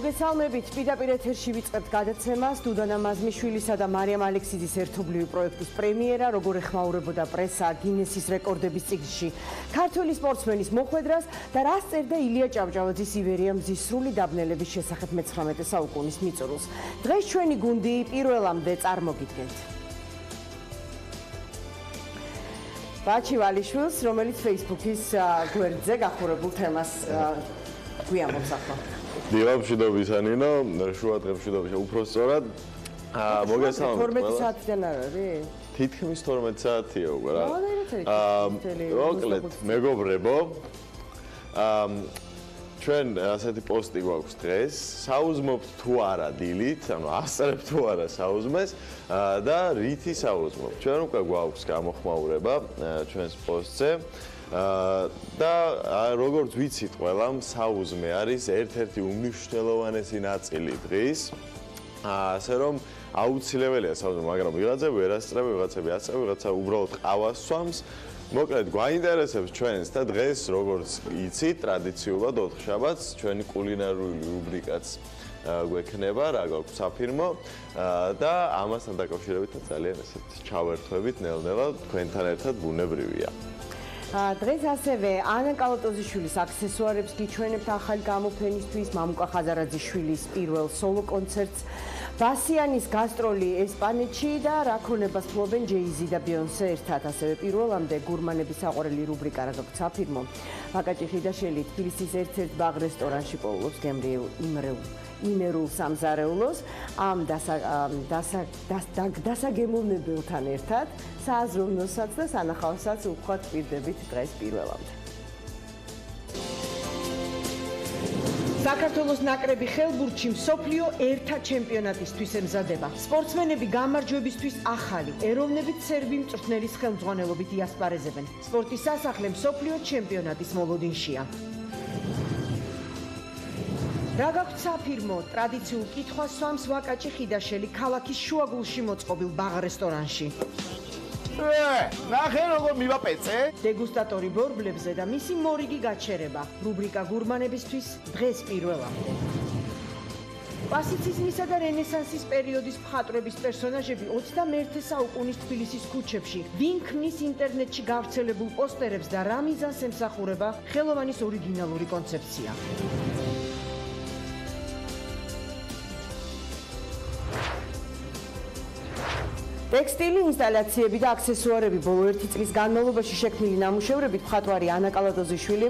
მოგესალმებით. პირდაპირ ეთერში ვიწყებთ გადაცემას დუდანა მაზმიშვილისა და მარიამ ალექსიძის ერთობლივი პროექტის პრემიერა, როგორ ეხმაურებოდა პრესა გინესის რეკორდების წიგნში. ქართული სპორტსმენის მოხვედრას და რას წერდა ილია ჭავჭავაძის ივერია მზისრული დაბნელების შესახებ მე-19 საუკუნის მიწურულს. დღეს ჩვენი გუნდი პირველამდე წარმოგიდგენთ. ბაჩი ვალიშვილს, რომელიც Facebook-ის გვერდზე გახურებულ თემას გვიამბობს ახლა. დილამშვიდობის ანინო, შუა დღემშვიდობის უფრო სწორად. აა მოგესალმებით. 12 საათიდან არ არის? თითქმის 12 საათია უკვე რა. აა მოკლედ, მეგობრებო. აა ჩვენ ასეთი პოსტი გვაქვს დღეს. საუზმობთ თუ არა დილით, ანუ ასწრებ თუ არა საუზმეს და რითი საუზმობთ. ჩვენ უკვე გვაქვს გამოხმაურება ჩვენს პოსტზე. და როგორც ვიცით ყველამ საუზმე არის ერთ-ერთი უმნიშვნელოვანესი ნაწილი დღის. ასე რომ აუცილებელია საუზმე მაგრამ ვიღაცები ვერასწრები ვიღაცები ასწრები ვიღაცა უბრალოდ ყავას სვამს მოკლედ გვაინტერესებს ჩვენს და დღეს როგორც იცით ტრადიციულად ოთხშაბათს ჩვენი კულინარიული რუბრიკაც გვექნება რა გაქვს საფირმო. და ამასთან დაკავშირებით ძალიან ესეთ ჩავერთვებით ნელ-ნელა თქვენთან ერთად ბუნებრივია დღეს ასევე ანა კალოტოზიშვილის აქსესუარებს გიჩვენებთ ახალი გამოფენისთვის, მამუკა ხაზარაძიშვილის პირველ სოლო კონცერტს, ბასიანის გასტროლი ესპანეთში და რა ქონებას ფლობენ ჯეიზი და ბიონსე ერთად, ასევე პირველამდე გურმანების საყვარელი რუბრიკა რა გაქვს საფირმო. მაკაჭი ხიდაშელი თბილისის ერთ-ერთ ბაღ რესტორანში პოულობს გემრიელ იმრეულ იმერულ სამზარეულოს ამ დასაგემოვნებელთან ერთად საზრუნოსაც და სანახავსაც უხვად პირდებით დღეს პირველამდე. საქართველოს ნაკრები ხელბურთში მსოფლიო ერთა ჩემპიონატისთვის ემზადება. სპორტსმენები გამარჯვებისთვის ახალი ეროვნებით სერბი მწვრთნელის ხელმძღვანელობით იასპარეზებენ. სპორტის სასახლე მსოფლიო ჩემპიონატის მოლოდინშია. რა გაქვთ საფირმო? ტრადიციულ კითხვას სვამს ვაკაჭი ხიდაშელი ქალაქის შუაგულში მოწყობილ ბაღ რესტორანში. ნახე როგორ მივაპეცე. დეგუსტატორი ბორბლებზე და მისი მორიგი გაჩერება. რუბრიკა გურმანებისთვის დღეს პირველამდე კლასიციზმისა და რენესანსის პერიოდის მხატვრების პერსონაჟები 21 საუკუნის თბილისის ქუჩებში ვინ ქმნის ინტერნეტში გავრცელებულ პოსტერებს და რა მიზანს ემსახურება ხელოვანის ორიგინალური კონცეფცია ტექსტილი ინსტალაციები და აქსესუარები ბოლო ერთი წლის განმავლობაში შექმნილი ნამუშევრებით მხატვარი ანა კალადოზიშვილი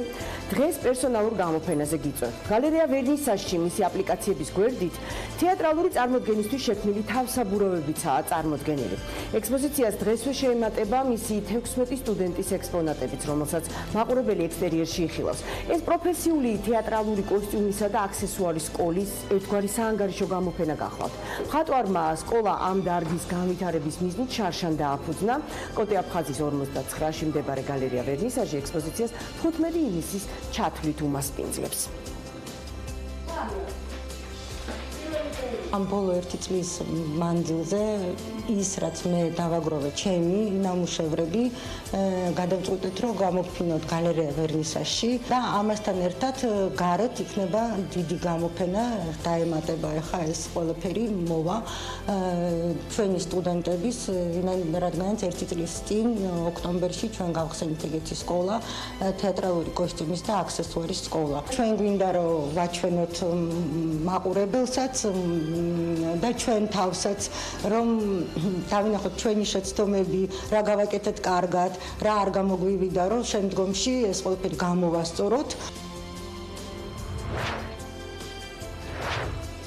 დღეს პერსონალურ გამოფენაზე გიწევს. გალერეა ვერნისაჟში მისი აპლიკაციების გვერდით თეატრალური წარმოდგენისთვის შექმნილი თავსაბურავებიცაა წარმოდგენილი. ექსპოზიციას დღესვე შეემატება მისი 16 სტუდენტის ექსპონატებიც, რომელსაც მაყურებელი ექსტერიერში იხილავს. ეს პროფესიული თეატრალური კოსტიუმისა და აქსესუარის სკოლის ერთგვარი საანგარიშო გამოფენა გახლავთ. მხატვარმა სკოლა ამ დარგის განვითარების მიზნით შარშან დააფუძნა კოტე აფხაზის 59-ში მდებარე გალერეა ვერნისაჟი ექსპოზიციას 15 ივნისის ჩათვლით უმასპინძლებს. ამ ბოლო ერთი წლის მანძილზე ის რაც მე დავაგროვე ჩემი ნამუშევრები გადავწყვიტეთ რომ გამოფინოთ გალერეა ვერნისაჟში და ამასთან ერთად გარეთ იქნება დიდი გამოფენა დაემატება ახლა ეს ყველაფერი მოვა. ჩვენი სტუდენტების რადგანაც ერთი წლის წინ ოქტომბერში ჩვენ გავხსენით ეგეთი სკოლა თეატრალური კოსტიუმის და აქსესუარის სკოლა. ჩვენ გვინდა რომ ვაჩვენოთ მაყურებელსაც და ჩვენ თავსაც რომ დავინახოთ ჩვენი შეცდომები, რა გავაკეთეთ კარგად, რა არ გამოგვივიდა, რომ შემდგომში ეს ყველაფერი გამოვასწოროთ.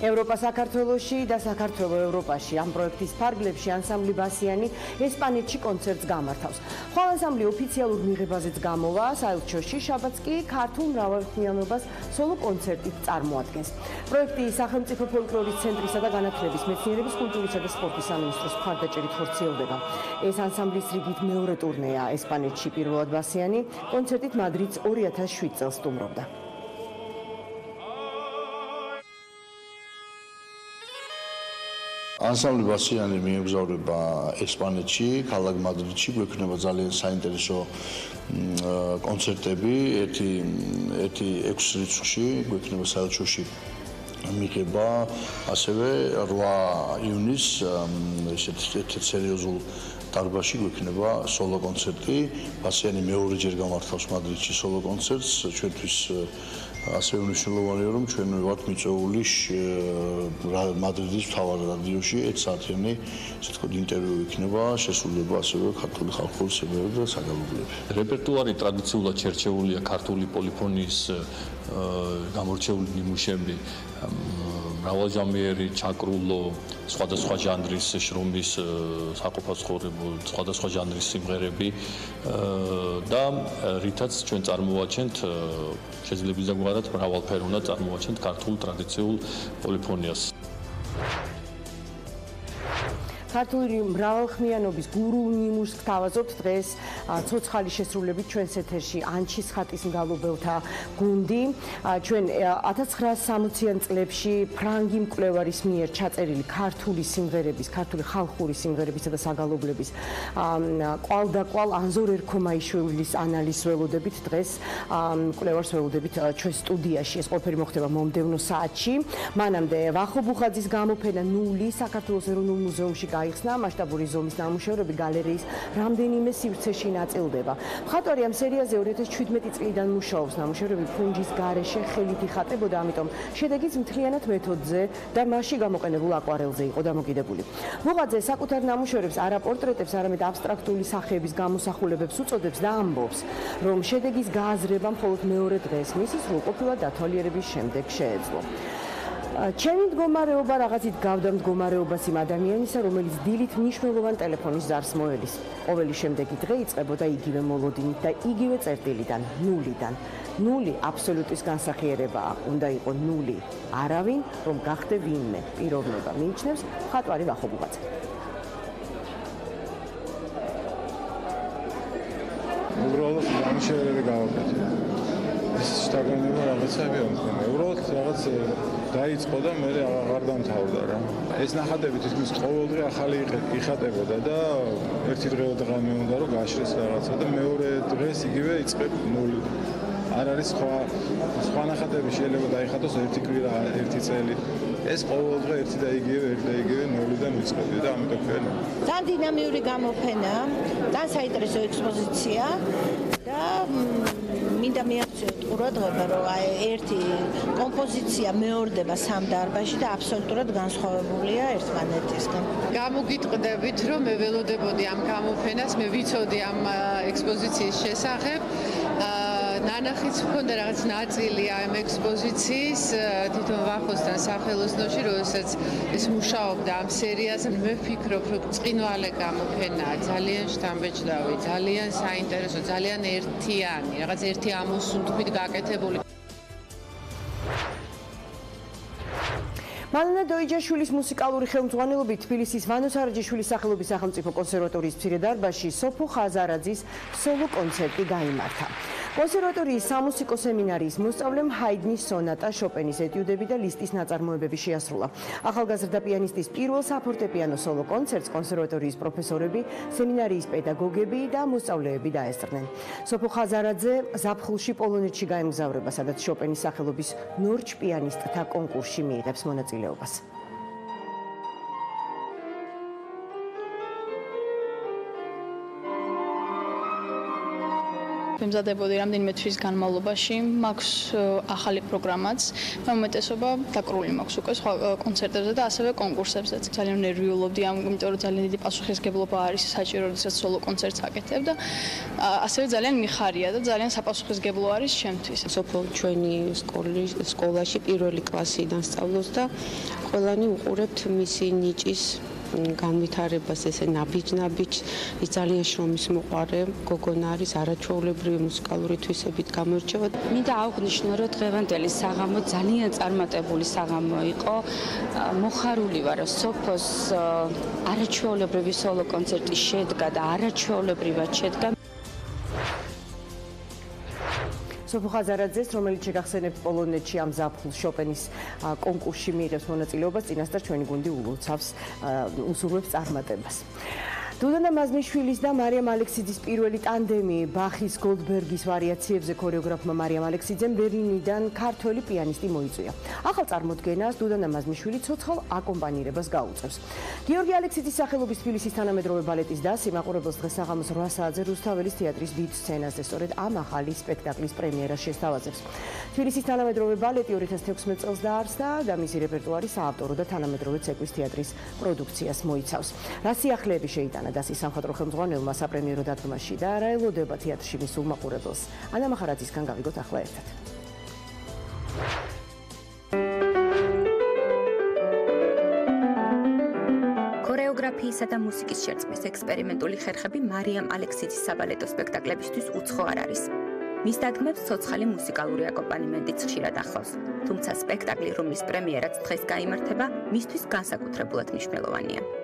ევროპა საქართველოსში და საქართველოს ევროპაში ამ პროექტის ფარგლებში ანსამბლი ბასიანი ესპანეთში კონცერტს გამართავს. ხოლო ანსამბლი ოფიციალურ მიღებაზეც გამოვა საელჩოში, შაბათს კი ქართულ მრავალხმიანობას სოლო კონცერტით წარმოადგენს. პროექტი სახელმწიფო ფოლკლორის ცენტრისა და განათლების მეცნიერების კულტურისა და სპორტის სამინისტროს მხარდაჭერით ხორციელდება. ეს ანსამბლის რიგით მეორე ტურნეა ესპანეთში პირველად ბასიანი კონცერტით მადრიდს 2007 წელს სტუმრობდა. ანსამბლი ბასიანი მიემგზავრება ესპანეთში, ქალაქ მადრიდში, გვექნება ძალიან საინტერესო კონცერტები, ერთი ერთი 6 რიცხვში, გვექნება საელჩოში მიღება ასევე 8 ივნის ესეთ სერიოზულ დარბაზში გვექნება სოლო კონცერტი. ბასიანი მეორეჯერ გამართავს მადრიდში სოლო კონცერტს. ჩვენთვის ასევე მნიშვნელოვანია რომ ჩვენ ვართ მიწეული მადრიდის მთავარ რადიოში 1 საათიანი ესე თქო ინტერვიუ იქნება შესრულება ასევე ქართული ხალხური სიმღერები და საგალობლები. რეპერტუარი ტრადიციულად შერჩეულია ქართული პოლიფონიის გამორჩეული ნიმუშები მრავალჟამიერი ჩაკრულო სხვადასხვა ჟანრის შრომის საყოფაცხოვრებო სხვადასხვა ჟანრის სიმღერები და რითაც ჩვენ წარმოვაჩენთ შეიძლება ზოგადად მრავალფეროვნად წარმოვაჩენთ ქართულ ტრადიციულ პოლიფონიას ქართული მრავალხმიანობის გურულ ნიმუშს გთავაზობთ დღეს ცოცხალი შესრულებით ჩვენს ეთერში ანჩის ხატის მგალობელთა გუნდი. ჩვენ 1960-იან წლებში ფრანგი მკვლევარის მიერ ჩაწერილი ქართული სიმღერების, ქართული ხალხური სიმღერებისა და საგალობლების კვალდაკვალ ანზორ ერქომაიშვილის ანალიზს ველოდებით დღეს მკვლევარს ველოდებით ჩვენ სტუდიაში. ეს ყველაფერი მოხდება მომდევნო საათში. მანამდე ვახო ბუხაძის გამოფენა ნული საქართველოს ეროვნულ მუზეუმში გაიხსნა მასშტაბური ზომის ნამუშევრები გალერეის რამდენიმე სივრცეში ნაწილდება. მხატვარი ამ სერიაზე 2017 წლიდან მუშაობს ნამუშევრები ფუნჯის გარეშე ხელით იხატებოდა, ამიტომ შედეგიც მთლიანად მეთოდზე და მასში გამოყენებულ აკვარელზე იყო დამოკიდებული. მოღაძე საკუთარ ნამუშევრებს არა პორტრეტებს, არამედ აბსტრაქტული სახეების გამოსახულებებს უწოდებს და ამბობს, რომ შედეგის გააზრება მხოლოდ მეორე დღეს მისი სრულყოფილად დათვალიერების შემდეგ შეეძლო. ჩემი მდგომარეობა რაღაცით გავდა მდგომარეობას იმ ადამიანისა, რომელიც დილით მნიშვნელოვან ტელეფონის ზარს მოელის. ყოველი შემდეგი დღე იწყებოდა იგივე მოლოდინით და იგივე წერტილიდან, ნულიდან. ნული აბსოლუტის განსახიერებაა. უნდა იყოს ნული. არავინ რომ გახდე ვინმე. პიროვნება მიიჩნევს ხატვარი ვახობუბაძე. უბრალოდ გამშერები გავაკეთე. ეს შტაგონება რაღაცები ამქონა. უბრალოდ რაღაც დაიწყო და მე აღარ დამთავრდა რა. ეს ნახატები თითქმის ყოველდღე ახალი იხატებოდა და ერთი დღე დღამე უნდა რომ გაშრეს რაღაცა და მეორე დღეს იგივე იწყებ ნული. არ არის სხვა სხვა ნახატები შეიძლება დაიხატოს ერთი კვირა, ერთი წელი. ეს ყოველდღე ერთი და იგივე, ერთი და იგივე ნულიდან ვიწყებდი და ამიტომ ქვია. ძალიან დინამიური გამოფენა, ძალიან საინტერესო ექსპოზიცია და მინდა მიაქციოთ ყურადღება, რომ აი ერთი კომპოზიცია მეორდება სამ დარბაზში და აბსოლუტურად განსხვავებულია ერთმანეთისგან. გამოგიტყდებით, რომ მე ველოდებოდი ამ გამოფენას, მე ვიცოდი ამ ექსპოზიციის შესახებ. ნანახიც მქონდა რაღაც ნაწილი ამ ექსპოზიციის თვითონ ვახოსთან სახელოსნოში, როდესაც ეს მუშაობდა ამ სერიაზე, მე ვფიქრობ, რომ წინვალე გამოფენაა, ძალიან შთამბეჭდავი, ძალიან საინტერესო, ძალიან ერთიანი, რაღაც ერთი ამოსუნთქვით გაკეთებული. მალნა დოიჯაშვილის მუსიკალური ხელმძღვანელობით თბილისის ვანოს არაჯიშვილის სახელობის სახელმწიფო კონსერვატორიის მცირე დარბაზში სოფო ხაზარაძის სოლო კონცერტი გამართა. კონსერვატორიის სამუსიკო სემინარიის მოსწავლემ ჰაიდნის სონატა, შოპენის ეტიუდები და ლისტის ნაწარმოებები შეასრულა. ახალგაზრდა პიანისტის პირველ საფორტეპიანო სოლო კონცერტს კონსერვატორიის პროფესორები, სემინარიის პედაგოგები და მოსწავლეები დაესწრნენ. სოფო ხაზარაძე ზაფხულში პოლონეთში გაემგზავრება, სადაც შოპენის სახელობის ნორჩ პიანისტთა კონკურსში მიიღებს მონაწილეობას. მიმზადებოდი რამდენიმე თვის განმავლობაში, მაქვს ახალი პროგრამაც, მე უმეტესობა დაკრული მაქვს უკვე სხვა კონცერტებზე და ასევე კონკურსებზეც. ძალიან ნერვიულობდი ამ, იმიტომ რომ ძალიან დიდი პასუხისგებლობა არის საჭირო, როდესაც სოლო კონცერტს აკეთებ და ასევე ძალიან მიხარია და ძალიან საპასუხისგებლო არის ჩემთვის. სოფო ჩვენი სკოლის სკოლაში პირველი კლასიდან სწავლობს და ყველანი უყურებთ მისი ნიჭის განვითარებას ესე ნაბიჯ-ნაბიჯ ის ძალიან შრომის მოყარე გოგონა არის არაჩვეულებრივი მუსიკალური თვისებით გამორჩევა. მინდა აღვნიშნო რომ დღევანდელი საღამო ძალიან წარმატებული საღამო იყო. მოხარული ვარ სოფოს არაჩვეულებრივი სოლო კონცერტი შედგა და არაჩვეულებრივად შედგა. სოფხაზარაძეს, რომელიც შეგახსენებთ პოლონეთში ამ ზაფხულ შოპენის კონკურსში მიიღებს მონაწილეობას, წინასწარ ჩვენი გუნდი ულოცავს უსურვებს წარმატებას. დუდანა მაზმიშვილის და მარიამ ალექსიძის პირველი ტანდემი ბახის გოლდბერგის ვარიაციებზე ქორეოგრაფმა მარიამ ალექსიძემ ბერლინიდან ქართველი პიანისტი მოიწვია. ახალ წარმოდგენას დუდანა მაზმიშვილი ცოცხალ აკომპანირებას გაუწევს. გიორგი ალექსიძის სახელობის თბილისის თანამედროვე ბალეტის დასი მაყურებელს დღეს საღამოს 8 საათზე რუსთაველის თეატრის დიდ სცენაზე სწორედ ამ ახალი სპექტაკლის პრემიერას შესთავაზებს. თბილისის თანამედროვე ბალეტი 2016 წელს დაარსდა და მისი რეპერტუარი საავტორო და თანამედროვე ცეკვის თეატრის პროდუქციას მოიცავს. რა სიახლეები შეიტანა დასის სამხატვრო ხელმძღვანელმა საპრემიერო დადგმაში და რა ელოდება თეატრში მისულ მაყურებელს. ანა მახარაძისგან გავიგოთ ახლა ერთად. ქორეოგრაფიისა და მუსიკის შერწყმის ექსპერიმენტული ხერხები მარიამ ალექსიძის საბალეტო სპექტაკლებისთვის უცხო არ არის. მის დადგმებს ცოცხალი მუსიკალური აკომპანიმენტიც ხშირად ახლავს, თუმცა სპექტაკლი, რომლის პრემიერაც დღეს გამართება, მისთვის განსაკუთრებულად მნიშვნელოვანია.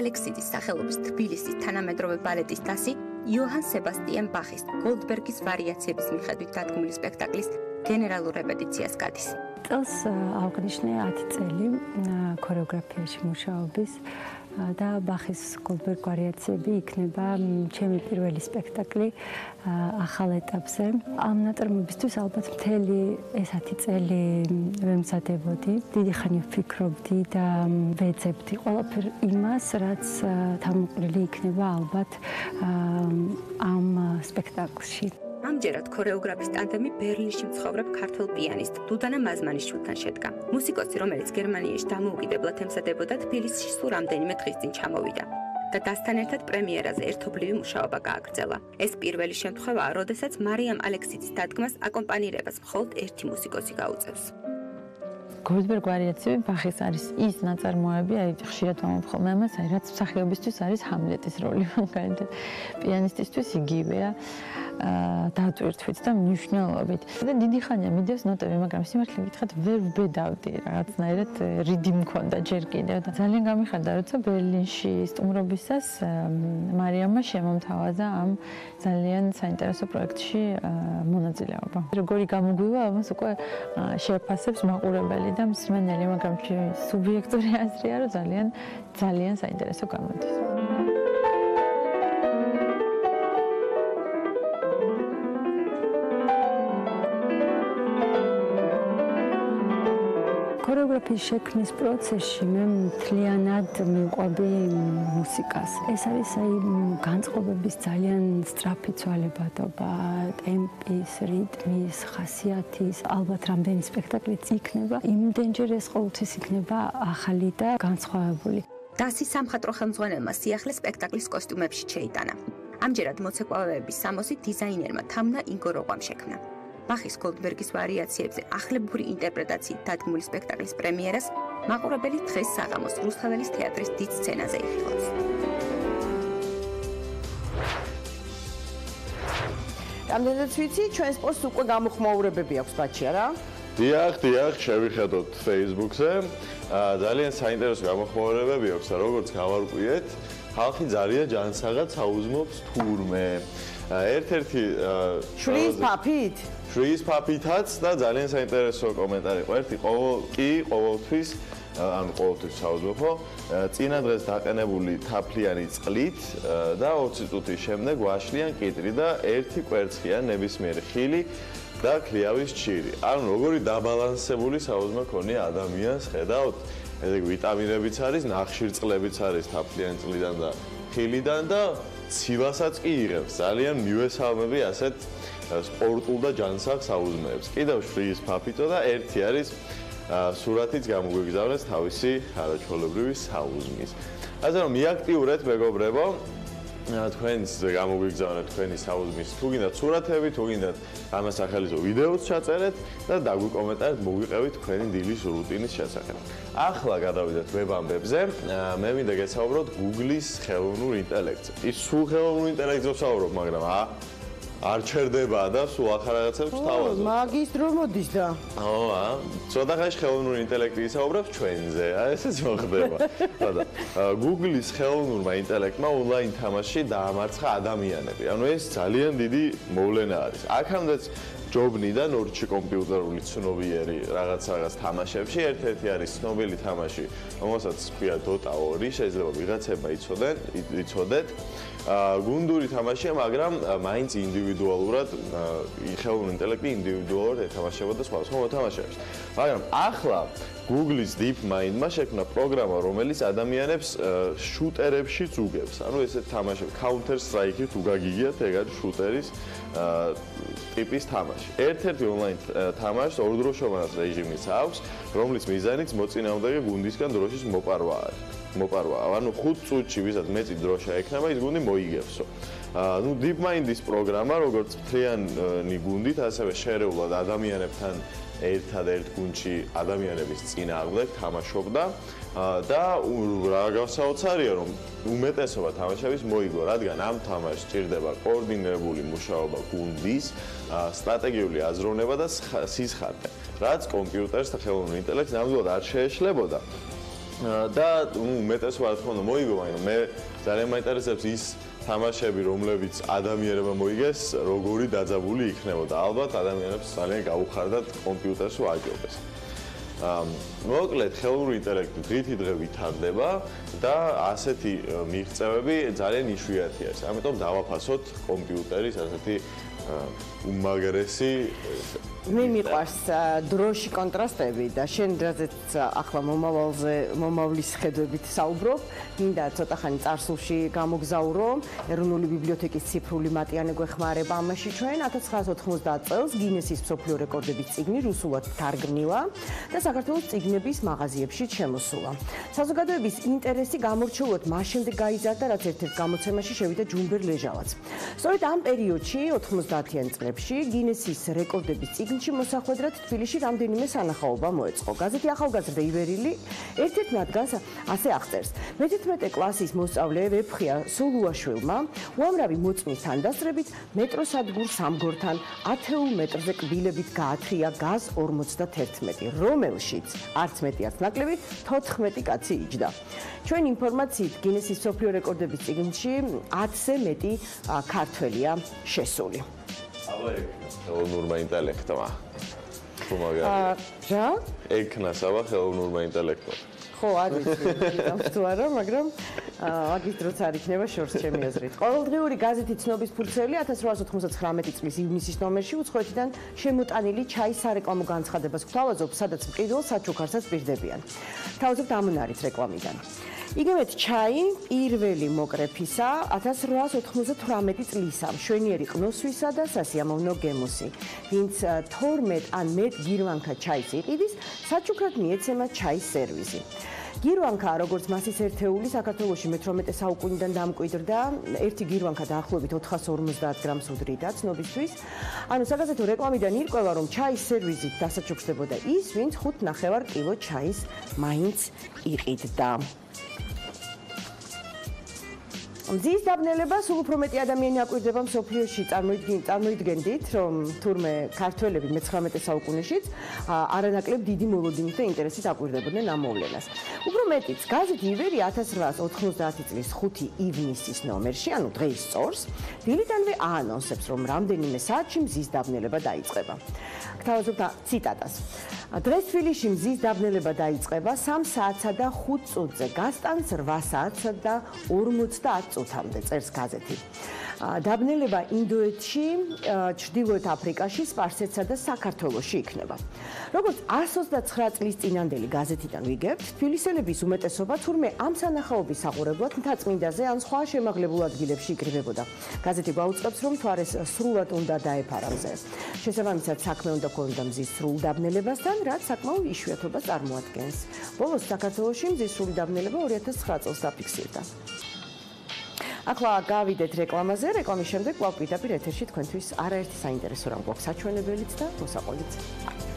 ალექსიძის სახელობის თბილისის თანამედროვე ბალეტის დასი იოჰან სებასტიენ ბახის გოლდბერგის ვარიაციების მიხედვით დადგმული სპექტაკლის გენერალურ რეპეტიციას გადის. წელს აღნიშნე 10 წელი ქორეოგრაფიაში მუშაობის და ბახის გოლდბერგ ვარიაციები იქნება ჩემი პირველი სპექტაკლი ახალ ეტაპზე. ამ ნაწარმოებისთვის ალბათ მთელი ეს 10 წელი ვემზადებოდი. დიდი ხანი ვფიქრობდი და ვეძებდი ყველაფერ იმას, რაც თამოყრილი იქნება ალბათ ამ სპექტაკლში. ამჯერად ქორეოგრაფის ტანდემი ბერლინში მცხოვრებ ქართულ პიანისტ დუდანა მაზმანიშვილთან შედგა. მუსიკოსი, რომელიც გერმანიაში დამოუკიდებლად ემზადებოდა თბილისში სულ რამდენიმე დღის წინ ჩამოვიდა და დასთან ერთად პრემიერაზე ერთობლივი მუშაობა გააგრძელა. ეს პირველი შემთხვევაა, როდესაც მარიამ ალექსიძის დადგმას აკომპანირებას მხოლოდ ერთი მუსიკოსი გაუწევს. გოლდბერგ ვარიაციები ბახის არის ის ნაწარმოები, აი ხშირად ვამბობ ხოლმე ამას, აი რაც მსახიობისთვის არის ჰამლეტის როლი, მაგალითად პიანისტისთვის იგივეა. დატვირთვით და მნიშვნელობით. და დიდი ხანია მიდევს ნოტები, მაგრამ სიმართლე გითხრათ, ვერ ვბედავდი რაღაცნაირად რიდი მქონდა ჯერ კიდევ და ძალიან გამიხარდა, როცა ბერლინში სტუმრობისას მარიამმა შემომთავაზა ამ ძალიან საინტერესო პროექტში მონაწილეობა. როგორი გამოგვივა, ამას უკვე შეფასებს მაყურებელი და მსმენელი, მაგრამ სუბიექტური აზრია, რომ ძალიან ძალიან საინტერესო გამოდის. ქორეოგრაფიის შექმნის პროცესში მე მთლიანად მიყვები მუსიკას. ეს არის აი განწყობების ძალიან სწრაფი ცვალებადობა, ტემპის, რიტმის, ხასიათის, ალბათ რამდენი სპექტაკლიც იქნება, იმდენჯერ ეს ყოველთვის იქნება ახალი და განსხვავებული. დასი სამხატრო ხელმძღვანელმა სიახლე სპექტაკლის კოსტიუმებში შეიტანა. ამჯერად მოცეკვავეების სამოსი დიზაინერმა თამნა ინგო როყვამ შექმნა. ბახის გოლდბერგის ვარიაციებზე ახლებური ინტერპრეტაციით დადგმული სპექტაკლის პრემიერას მაყურებელი დღეს საღამოს რუსთაველის თეატრის დიდ სცენაზე იხილავს. რამდენად ვიცი, ჩვენს პოსტს უკვე გამოხმაურებები აქვს ბაჩია რა? დიახ, დიახ, შევიხედოთ Facebook-ზე. ძალიან საინტერესო გამოხმაურებები აქვს როგორც გავარკვიეთ, ხალხი ძალიან ჯანსაღად საუზმობს თურმე. ერთ-ერთი შრის ფაფით? შრის ფაფითაც და ძალიან საინტერესო კომენტარი ყო. ერთი ყოველ კი ყოველთვის ანუ ყოველთვის საუზმობო, წინა დღეს დაყენებული თაფლიანი წყლით და 20 წუთის შემდეგ ვაშლიან კიტრი და ერთი კვერცხია ნებისმიერი ხილი და ქლიავის ჭირი. ანუ როგორი დაბალანსებული საუზმო ქონია ადამიანს, ხედავთ? ესე ვიტამინებიც არის, ნახშირწყლებიც არის თაფლიანი წყლიდან და ხილიდან და ცივასაც კი იღებს. ძალიან მივესალმები ასეთ სპორტულ და ჯანსაღ საუზმეებს. კიდევ შრის ფაფიტო და ერთი არის სურათიც გამოგვიგზავნეს თავისი არაჩვეულებრივი საუზმის. ასე რომ მიაქტიურეთ მეგობრებო თქვენს გამოგვიგზავნეთ თქვენი საუზმის თუ გინდათ სურათები თუ გინდათ ამას სახელის ვიდეოც ჩაწერეთ და დაგვიკომენტარეთ მოგვიყევით თქვენი დილის რუტინის შესახებ. ახლა გადავიდეთ ვებამბებზე. მე მინდა გესაუბროთ Google-ის ხელოვნურ ინტელექტზე. ის სულ ხელოვნურ ინტელექტზე ვსაუბრობ, მაგრამ ა არ ჩერდება და სულ ახალ რაღაცებს თავაზობ. მაგის დრო მოდის და. ო, აა, ცოტა ხანში ხელოვნური ინტელექტი ისაუბრებს ჩვენზე. აი ესეც მოხდება. და Google-ის ხელოვნურმა ინტელექტმა ონლაინ თამაში დაამარცხა ადამიანები. ანუ ეს ძალიან დიდი მოვლენა არის. აქამდეც ჯობნიდან ორჩი კომპიუტერული ცნობიერი რაღაც რაღაც თამაშებში ერთ-ერთი არის ცნობილი თამაში, რომელსაც ქვია Dota 2, შეიძლება ვიღაცებმა იცოდენ, იცოდეთ. გუნდური თამაშია, მაგრამ მაინც ინდივიდუალურად ხელოვნური ინტელექტი ინდივიდუალურად ეთამაშებოდა სხვა სხვა თამაშებში. მაგრამ ახლა Google-ის DeepMind-მა შექმნა პროგრამა, რომელიც ადამიანებს შუტერებშიც უგებს. ანუ ესეთ თამაშები Counter Strike-ი თუ გაგიგიათ, ეგ არის შუტერის ტიპის თამაში. ერთ-ერთი ონლაინ თამაშს ორდროშოვანას რეჟიმიც აქვს, რომლის მიზანიც მოწინააღმდეგე გუნდისგან დროშის მოპარვა არის. მოპარვა. ანუ 5 წუთში ვისაც მეწი დროშა ექნება, ის გუნდი მოიგებსო. აა ნუ DeepMind-ის პროგრამა, როგორც მთლიანი გუნდით, ასევე შერეულად ადამიანებთან ერთადერთ გუნდში ადამიანების წინააღმდეგ თამაშობდა და რა გასაოცარია რომ უმეტესობა თამაშების მოიგო, რადგან ამ თამაშს ჭირდება კოორდინირებული მუშაობა გუნდის, სტრატეგიული აზროვნება და სისხლდე, რაც კომპიუტერს და ხელოვნურ ინტელექტს ნამდვილად არ შეეშლებოდა. და უმეტესობა რა თქმა უნდა მოიგო, მაგრამ მე ძალიან მაინტერესებს ის თამაშები, რომლებიც ადამიანებმა მოიგეს, როგორი დაძაბული იქნებოდა. ალბათ ადამიანებს ძალიან გაუხარდათ კომპიუტერს ვაჯობეს. აა მოკლედ ხელოვნური ინტელექტი დღითი დღე ვითარდება და ასეთი მიღწევები ძალიან იშვიათი არის. ამიტომ დავაფასოთ კომპიუტერის ასეთი უმაგრესი მე მიყვარს დროში კონტრასტები და შენ რაზეც ახლა მომავალზე მომავლის ხედვებით საუბრობ, მინდა ცოტა ხანი წარსულში გამოგზაურო, ეროვნული ბიბლიოთეკის ციფრული მატიანე გვეხმარება ამაში ჩვენ 1990 წელს გინესის მსოფლიო რეკორდების წიგნი რუსულად თარგმნილა და საქართველოს წიგნების მაღაზიებში შემოსულა. საზოგადოების ინტერესი გამორჩეულად მას შემდეგ გაიზარდა, რაც ერთ-ერთ გამოცემაში შევიდა ჯუმბერ ლეჟავაც. სწორედ ამ პერიოდში 90-იან წლებში გინესის რეკორდების წიგნში მოსახვედრად თბილისში რამდენიმე სანახაობა მოეწყო. გაზეთი ახალგაზრდა ივერილი ერთ-ერთ მათგანს ასე აღწერს: მე-11 კლასის მოსწავლე ვეფხია სულუაშვილმა უამრავი მოწმის თანდასწრებით მეტროსადგურ სამგორთან 10 მეტრზე კბილებით გაათრია გაზ 51, რომელშიც არც მეტი არც ნაკლები 14 კაცი იჯდა. ჩვენ ინფორმაციით გინესის სოფლიო რეკორდების წიგნში 10-ზე მეტი ქართველია შესული. ეგ ხელოვნურმა ინტელექტმა. თუ მაგარი. აა, რა? ეკნა საბა ხელოვნურმა ინტელექტმა. ხო, არის ის თუ არა, მაგრამ აგის დროც არ იქნება შორს ჩემი აზრით. ყოველდღიური გაზეთი ცნობის ფურცელი 1899 წლის ივნისის ნომერში უცხოეთიდან შემოტანილი ჩაის სარეკლამო განცხადებას გვთავაზობ, სადაც მყიდველ საჩუქარსაც პირდებიან. თავზობთ ამონარით რეკლამიდან. იგივეთ ჩაი პირველი მოკრეფისა 1898 წლისა მშვენიერი ყნოსვისა და სასიამოვნო გემოსი. ვინც 12 ან მეტ გირვანკა ჩაის იყიდის საჩუქრად მიეცემა ჩაის სერვისი. გირვანკა როგორც მასის ერთეული საქართველოსი მე-18 საუკუნიდან დამკვიდრდა. ერთი გირვანკა დაახლოებით 450 გრამს უდრიდა ცნობისთვის. ანუ საგაზეთო რეკლამიდან ირკვევა რომ ჩაის სერვიზით დასაჩუქრდებოდა ის ვინც 5.5 კილო ჩაის მაინც იყიდდა მზის დაბნელებას სულ უფრო მეტი ადამიანი აკვირდება მსოფლიოში წარმოიდგენდით რომ თურმე ქართველები მე-19 საუკუნეშიც არანაკლებ დიდი მოლოდინით და ინტერესით აკვირდებოდნენ ამ მოვლენას. უფრო მეტიც, გაზეთი ივერი 1890 წლის 5 ივნისის ნომერში, ანუ დღეს სწორს, დილიდანვე აანონსებს, რომ რამდენიმე საათში მზის დაბნელება დაიწყება. გთავაზობთ ციტატას. დღეს თბილისში მზის დაბნელება დაიწყება 3 საათსა და 5 წუთზე, გასტანს 8 საათსა და 50 წუთამდე წერს გაზეთი. დაბნელება ინდოეთში, ჩრდილოეთ აფრიკაში, სპარსეთსა და საქართველოში იქნება. როგორც 129 წლის წინანდელი გაზეთიდან ვიგებთ, თბილისელების უმეტესობა თურმე ამ სანახაობის აღურებლად მთაწმინდაზე ან სხვა შემაღლებულ ადგილებში იკრიბებოდა. გაზეთი გვაუწყებს, რომ თვარეს სრულად უნდა დაეფარა მზე. შესაბამისად, საქმე უნდა ქონოდა მზის სრულ დაბნელებასთან, რაც საკმაო იშვიათობას წარმოადგენს. ბოლოს საქართველოში მზის სრული დაბნელება 2009 წელს დაფიქსირდა. ახლა გავიდეთ რეკლამაზე, რეკლამის შემდეგ კვლავ პირდაპირ ეთერში თქვენთვის არაერთი საინტერესო რამ გვაქვს საჩვენებელიც და მოსაყოლიც.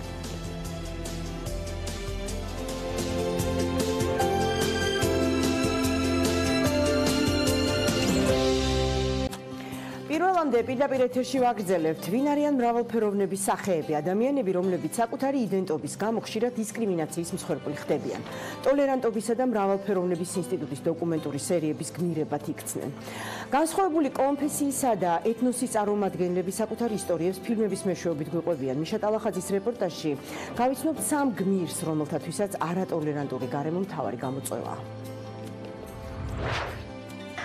ბოლომდე პირდაპირ ეთერში ვაგრძელებთ. ვინ არიან მრავალფეროვნების სახეები? ადამიანები რომლებიც საკუთარი იდენტობის გამო ხშირად დისკრიმინაციის მსხვერპლი ხდებიან. ტოლერანტობისა და მრავალფეროვნების ინსტიტუტის დოკუმენტური სერიების გმირებად იქცნენ. განსხვავებული კონფესიისა და ეთნოსის წარმომადგენლები საკუთარ ისტორიებს ფილმების მეშვეობით გვიყვებიან. მიშა ტალახაძის რეპორტაჟში გავიცნობთ სამ გმირს რომელთათვისაც არატოლერანტული გარემო მთავარი გამოწვევაა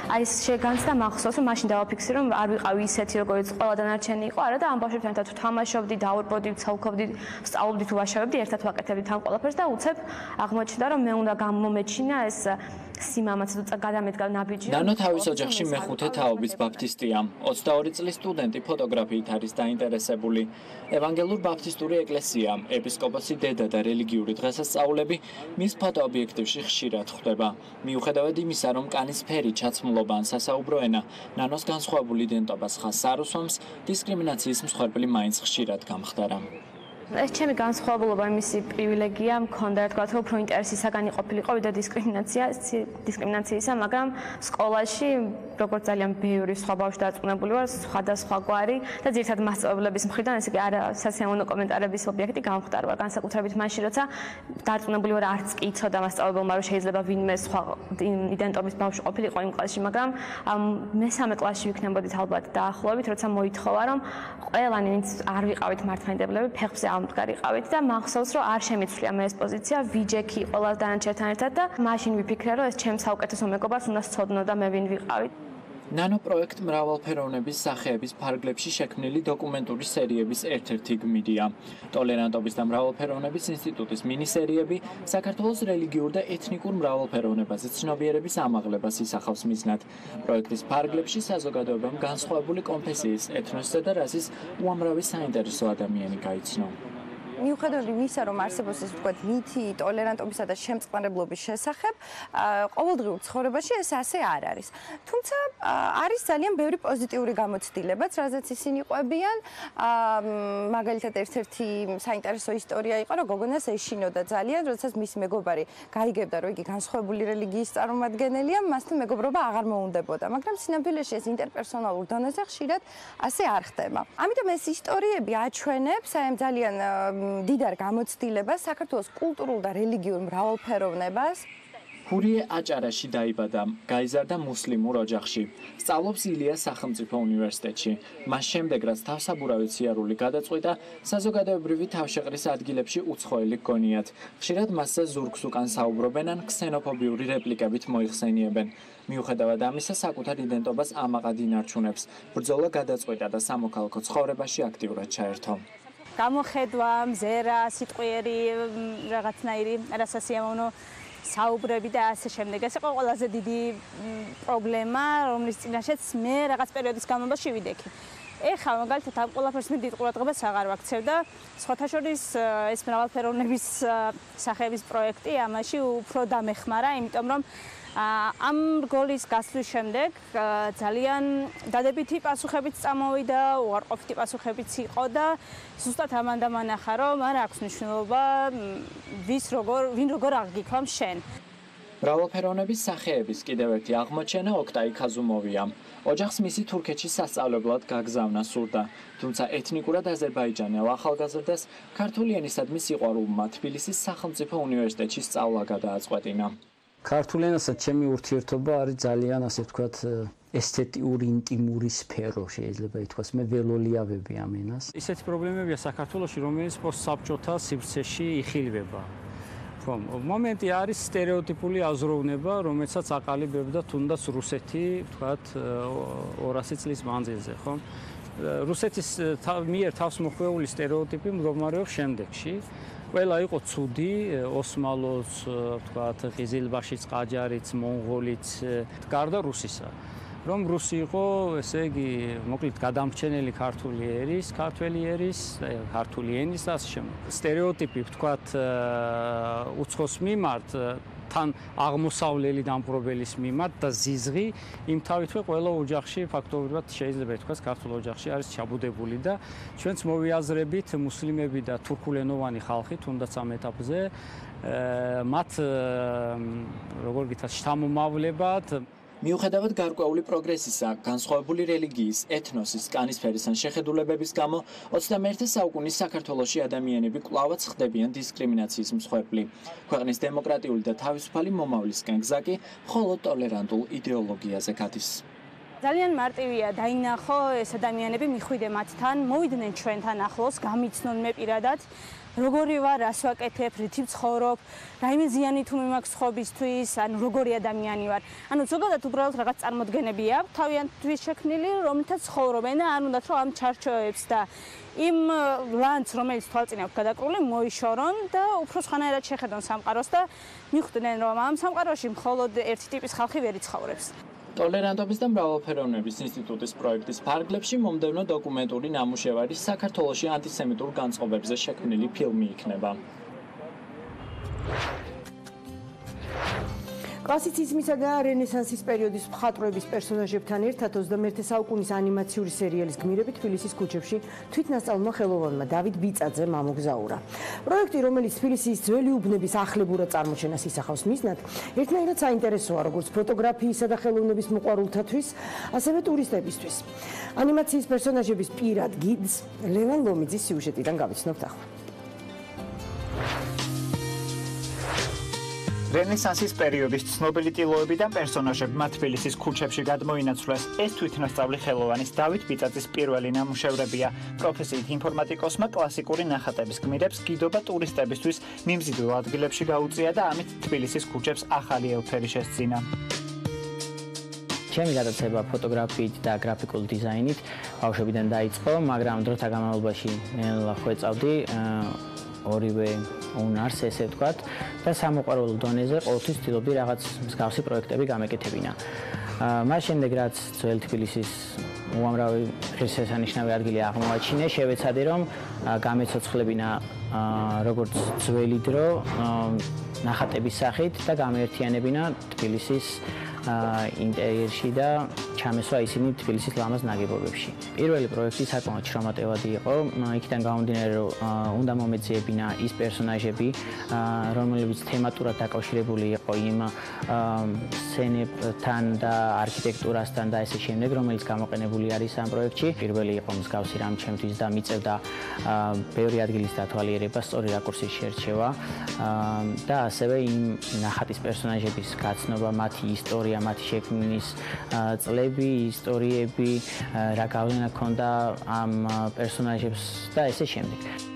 აი ეს შეგანცდა მახსოვს რომ მაშინ დავაფიქსირო რომ არ ვიყავი ისეთი როგორც ყველა დანარჩენი იყო არა და ამ ბავშვებთან ერთად თამაშობდი დაურბოდი ცალკობდი სწავლობდი თუ ვაშავებდი ერთად ვაკეთებდი თან ყველაფერს და უცებ აღმოჩნდა რომ მე უნდა გამომეჩინა ეს სიმამაცე თუ გადამედგა ნაბიჯი. ნანო თავის ოჯახში მეხუთე თაობის ბაპტისტია. 22 წლის სტუდენტი ფოტოგრაფიით არის დაინტერესებული. ევანგელურ ბაპტისტური ეკლესია, ეპისკოპოსი დედა და რელიგიური დღესასწაულები მის ფოტოობიექტივში ხშირად ხვდება. მიუხედავად იმისა, რომ კანის ფერი ჩაცმულობა ან სასაუბრო ენა ნანოს განსხვავებული იდენტობას ხას არ უსვამს, დისკრიმინაციის მსხვერპლი მაინც ხშირად გამხდარა. ეს ჩემი განსხვავებულობა იმისი პრივილეგია მქონდა რა თქვა რომ უფრო ინტერესისაგანი ყოფილიყო ვიდრე დისკრიმინაცია დისკრიმინაციისა მაგრამ სკოლაში როგორც ძალიან ბევრი სხვა ბავშვი დაწუნებული ვარ სხვადასხვა გვარი და ძირითადად მასწავლებლების მხრიდან ესე იგი არა სასიამოვნო კომენტარების ობიექტი გამხდარვა განსაკუთრებით მაშინ როცა დაწუნებული ვარ არც კი იცოდა მასწავლებელმა რომ შეიძლება ვინმე სხვა იდენტობის ბავშვი ყოფილიყო იმ კლასში მაგრამ მესამე კლასში ვიქნებოდით ალბათ დაახლოებით როცა მოითხოვა რომ ყველანი ვინც არ ვიყავით მართლმადიდებლები ფეხზე ამდგარიყავით და მახსოვს რომ არ შემიცვლია მე ეს პოზიცია. ვიჯექი ყველა დანარჩენთან ერთად და მაშინ ვიფიქრე რომ ეს ჩემს საუკეთესო მეგობარს უნდა სწოდნო და მე ვინ ვიყავი ნანო პროექტ მრავალფეროვნების სახეების ფარგლებში შექმნილი დოკუმენტური სერიების ერთ-ერთი გმირია. ტოლერანტობის და მრავალფეროვნების ინსტიტუტის მინისერიები საქართველოს რელიგიურ და ეთნიკურ მრავალფეროვნებაზე ცნობიერების ამაღლებას ისახავს მიზნად. პროექტის ფარგლებში საზოგადოებამ განსხვავებული კონფესიის, ეთნოსისა და რასის უამრავი საინტერესო ადამიანი გაიცნო. მიუხედავად იმისა, რომ არსებობს ეს ვთქვათ მითი ტოლერანტობისა და შემწყნარებლობის შესახებ, ყოველდღიურ ცხოვრებაში ეს ასე არ არის. თუმცა არის ძალიან ბევრი პოზიტიური გამოცდილებაც, რაზეც ისინი ყვებიან. მაგალითად ერთ-ერთი საინტერესო ისტორია იყო, რომ გოგონას ეშინოდა ძალიან, როდესაც მისი მეგობარი გაიგებდა, რომ იგი განსხვავებული რელიგიის წარმომადგენელია, მასთან მეგობრობა აღარ მოუნდებოდა, მაგრამ სინამდვილეში ეს ინტერპერსონალურ დონეზე ხშირად ასე არ ხდება. ამიტომ ეს ისტორიები აჩვენებს აი ამ ძალიან დიდარ გამოცდილებას საქართველოს კულტურულ და რელიგიურ მრავალფეროვნებას. ჰურიე აჭარაში დაიბადა, გაიზარდა მუსლიმურ ოჯახში. სწავლობს ილიას სახელმწიფო უნივერსიტეტში. მას შემდეგ რაც თავსაბურავი ციარული გადაწყვიტა, საზოგადოებრივი თავშეყრის ადგილებში უცხოელი გონიათ. ხშირად მასზე ზურგს უკან საუბრობენ ან ქსენოფობიური რეპლიკებით მოიხსენიებენ. მიუხედავად ამისა, საკუთარ იდენტობას ამაყად ინარჩუნებს. ბრძოლა გადაწყვიტა და სამოქალაქო ცხოვრებაში აქტიურად ჩაერთო. გამოხედვა, მზერა, სიტყვიერი რაღაცნაირი რასასიამოვნო საუბრები და ასე შემდეგ. ეს იყო ყველაზე დიდი პრობლემა, რომლის წინაშეც მე რაღაც პერიოდის განმავლობაში ვიდექი. ეხლა მაგალითად ამ ყველაფერს მე დიდ ყურადღებას აღარ ვაქცევ და სხვათა შორის ეს მრავალფეროვნების სახეების პროექტი ამაში უფრო დამეხმარა, იმიტომ რომ ამ გოლის გასვლის შემდეგ ძალიან დადებითი პასუხებიც წამოვიდა, უარყოფითი პასუხებიც იყო და ზუსტად ამან დამანახა, რომ არ აქვს მნიშვნელობა ვის როგორ ვინ როგორ აღგიქვამ შენ. მრავალფეროვნების სახეების კიდევ ერთი აღმოჩენა ოქტაი ქაზუმოვია. ოჯახს მისი თურქეთში სასწავლებლად გაგზავნა სურდა, თუმცა ეთნიკურად აზერბაიჯანელ ახალგაზრდას ქართული ენისადმი სიყვარულმა თბილისის სახელმწიფო უნივერსიტეტში სწავლა გადააწყვეტინა. ქართულ ენასაც ჩემი ურთიერთობა არის ძალიან ასე ვთქვათ ესთეტიური ინტიმური სფერო შეიძლება ითქვას. მე ველოლიავები ამ ენას. ისეთი პრობლემებია საქართველოში რომელიც პოსტსაბჭოთა სივრცეში იხილვება ხომ მომენტი არის стереოტიპული აზროვნება რომელსაც აყალიბებდა თუნდაც რუსეთი ვთქვათ 200 წლის მანძილზე ხომ რუსეთის მიერ თავს მოხვეული стереოტიპი მდგომარეობს შემდეგში. ყველა იყო ცუდი, ოსმალოც, ვთქვათ, ღიზილბაშიც, ყაჯარიც, მონღოლიც, გარდა რუსისა. რომ რუსი იყო, ესე იგი, მოკლედ გადამრჩენელი ქართული ერის, ქართველი ერის, ქართული ენის ასე შემო. стереოტიპი, ვთქვათ, უცხოს მიმართ თან აღმოსავლელი დამპრობელის მიმართ და ზიზღი იმ თავითვე ყველა ოჯახში ფაქტობრივად შეიძლება ითქვას ქართულ ოჯახში არის ჩაბუდებული და ჩვენც მოვიაზრებით მუსლიმები და თურქულენოვანი ხალხი თუნდაც ამ ეტაპზე მათ როგორ გითხრათ შთამომავლებად მიუხედავად გარკვეული პროგრესისა, განსხვავებული რელიგიის, ეთნოსის, კანისფერის ან შეხედულებების გამო 21 საუკუნის საქართველოში ადამიანები კვლავაც ხდებიან დისკრიმინაციის მსხვერპლი. ქვეყნის დემოკრატიული და თავისუფალი მომავლისკენ გზა კი მხოლოდ ტოლერანტულ იდეოლოგიაზე გადის. ძალიან მარტივია დაინახო ეს ადამიანები მიხვიდე მათთან, მოვიდნენ ჩვენთან ახლოს, გამიცნონ მე პირადად. როგორი ვარ, რას ვაკეთებ, რითი ვცხოვრობ, რაიმე ზიანი თუ მიმაქვს ხობისთვის, ან როგორი ადამიანი ვარ. ანუ ზოგადად უბრალოდ რაღაც წარმოდგენები აქვს, თავიანთვის შექმნილი, რომლითაც ცხოვრობენ და არ უნდათ რომ ამ ჩარჩოებს და იმ ლანც, რომელიც თვალწინ აქვს გადაკრული, მოიშორონ და უფრო სხვანაირად შეხედონ სამყაროს და მიხვდნენ რომ ამ სამყაროში მხოლოდ ერთი ტიპის ხალხი ვერ იცხოვრებს. ტოლერანტობის და მრავალფეროვნების ინსტიტუტის პროექტის ფარგლებში მომდევნო დოკუმენტური ნამუშევარი საქართველოსი ანტისემიტურ განწყობებზე შექმნილი ფილმი იქნება. კლასიციზმისა და რენესანსის პერიოდის მხატვრების პერსონაჟებთან ერთად 21 საუკუნის ანიმაციური სერიალის გმირები თბილისის ქუჩებში თვითნასწავლმა ხელოვანმა დავით ბიწაძემ ამოგზაურა. პროექტი, რომელიც თბილისის ძველი უბნების ახლებურად წარმოჩენას ისახავს მისნად, ერთნაირად საინტერესოა როგორც ფოტოგრაფიისა და ხელოვნების მოყვარულთათვის, ასევე ტურისტებისთვის. ანიმაციის პერსონაჟების პირად გიდს ლევან ლომიძის სიუჟეტიდან გავიცნობთ ახლა. რენესანსის პერიოდის ცნობილი ტილოები და პერსონაჟები მათ თბილისის ქუჩებში გადმოინაცვლეს. ეს თვითნასწავლი ხელოვანის დავით ბიწაძის პირველი ნამუშევრებია. პროფესიით ინფორმატიკოსმა კლასიკური ნახატების გმირებს გიდობა ტურისტებისთვის მიმზიდველ ადგილებში გაუწია და ამით თბილისის ქუჩებს ახალი ელფერი შესძინა. ჩემი გადაცება ფოტოგრაფიით და გრაფიკულ დიზაინით ბავშვებიდან დაიწყო, მაგრამ დროთა განმავლობაში ნელა ხვეწავდი ორივე უნარს ესე ვთქვათ და სამოყვარულო დონეზე ყოველთვის ვთილობდი რაღაც მსგავსი პროექტები გამეკეთებინა. აა მას შემდეგ რაც ძველ თბილისის უამრავი ღირსშესანიშნავი ადგილი აღმოაჩინე, შევეცადე რომ გამეცოცხლებინა აა როგორც ძველი დრო ნახატების სახით და გამეერთიანებინა თბილისის ინტერიერში და ჩამესვა ისინი თბილისის ლამაზ ნაგებობებში. პირველი პროექტი საკმაოდ შრომატევადი იყო. იქიდან გამომდინარე, რომ უნდა მომეძიებინა ის პერსონაჟები, რომლებიც თემატურად დაკავშირებული იყო იმ სცენებთან და არქიტექტურასთან და ესე შემდეგ, რომელიც გამოყენებული არის ამ პროექტში. პირველი იყო მსგავსი რამ ჩემთვის და მიწევდა ბევრი ადგილის დათვალიერება, სწორი რაკურსის შერჩევა და ასევე იმ ნახატის პერსონაჟების გაცნობა, მათი ისტორია, მათი შექმნის წლები, ისტორიები, რა გავლენა ქონდა ამ პერსონაჟებს და ესე შემდეგ.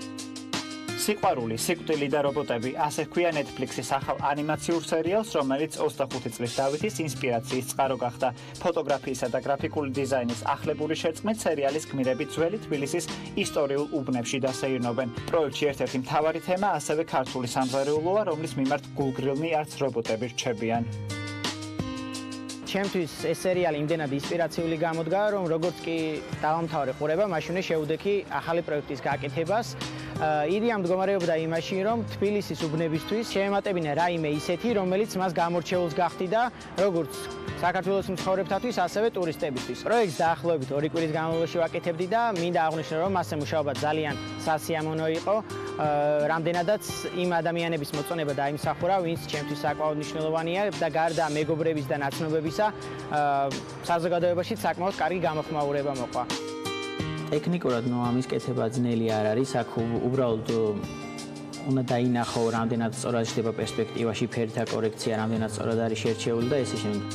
სიყვარული, სიკვდილი და რობოტები, ასე ქვია Netflix-ის ახალ ანიმაციურ სერიალს, რომელიც 25 წლის დავითის ინსპირაციის წყარო გახდა. ფოტოგრაფიისა და გრაფიკული დიზაინის ახლებური შერწყმით სერიალის გმირები ძველი თბილისის ისტორიულ უბნებში დასეირნობენ. პროექტში ერთ-ერთი მთავარი თემა ასევე ქართული სამზარეულოა, რომლის მიმართ გულგრილნი არც რობოტები რჩებიან. ჩემთვის ეს სერიალი იმდენად ინსპირაციული გამოდგა, რომ როგორც კი დავამთავრე ყურება, მაშინ შევდექი ახალი პროექტის გაკეთებას. იდეა მდგომარეობდა იმაში, რომ თბილისის უბნებისთვის შეემატებინა რაიმე ისეთი, რომელიც მას გამორჩეულს გახდიდა, როგორც საქართველოს მცხოვრებთათვის, ასევე ტურისტებისთვის. პროექტს დაახლოებით 2 კვირის განმავლობაში ვაკეთებდი და მინდა აღვნიშნო, რომ მასე მუშაობა ძალიან სასიამოვნო იყო. რამდენადაც იმ ადამიანების მოწონება დაიმსახურა, ვინც ჩემთვის საკმაოდ მნიშვნელოვანია და გარდა მეგობრების და ნაცნობებისა, საზოგადოებაში საკმაოდ კარგი გამოხმაურება მოყვა. ტექნიკურად ნუ ამის კეთება ძნელი არ არის, აქ უბრალოდ უნდა დაინახო რამდენად სწორად შეიძლება პერსპექტივაში ფერთა კორექცია, რამდენად სწორად არის შერჩეული და ესე შემდეგ.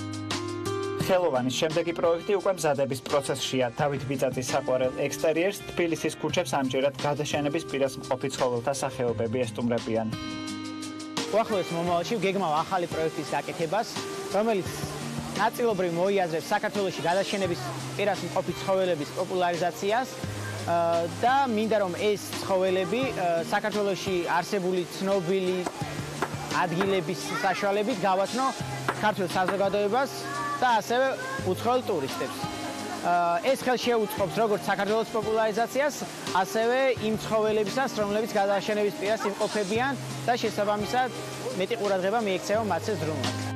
ხელოვანის შემდეგი პროექტი უკვე მზადების პროცესშია. დავით ბიძაძის საყვარელ ექსტერიერს თბილისის ქუჩებს ამჯერად გადაშენების პირას მყოფი ცხოველთა სახეობები ესტუმრებიან. უახლოეს მომავალში გეგმავ ახალი პროექტის გაკეთებას, რომელიც ნაწილობრივ მოიაზრებს საქართველოსი გადაშენების პირას მყოფი ცხოველების პოპულარიზაციას და მინდა რომ ეს ცხოველები საქართველოსი არსებული ცნობილი ადგილების საშუალებით გავაცნო ქართულ საზოგადოებას და ასევე უცხოელ ტურისტებს. ეს ხელ შეუწყობს როგორც საქართველოს პოპულარიზაციას, ასევე იმ ცხოველებისაც, რომლებიც გადაშენების პირას იმყოფებიან და შესაბამისად მეტი ყურადღება მიექცევა მათზე ზრუნვას.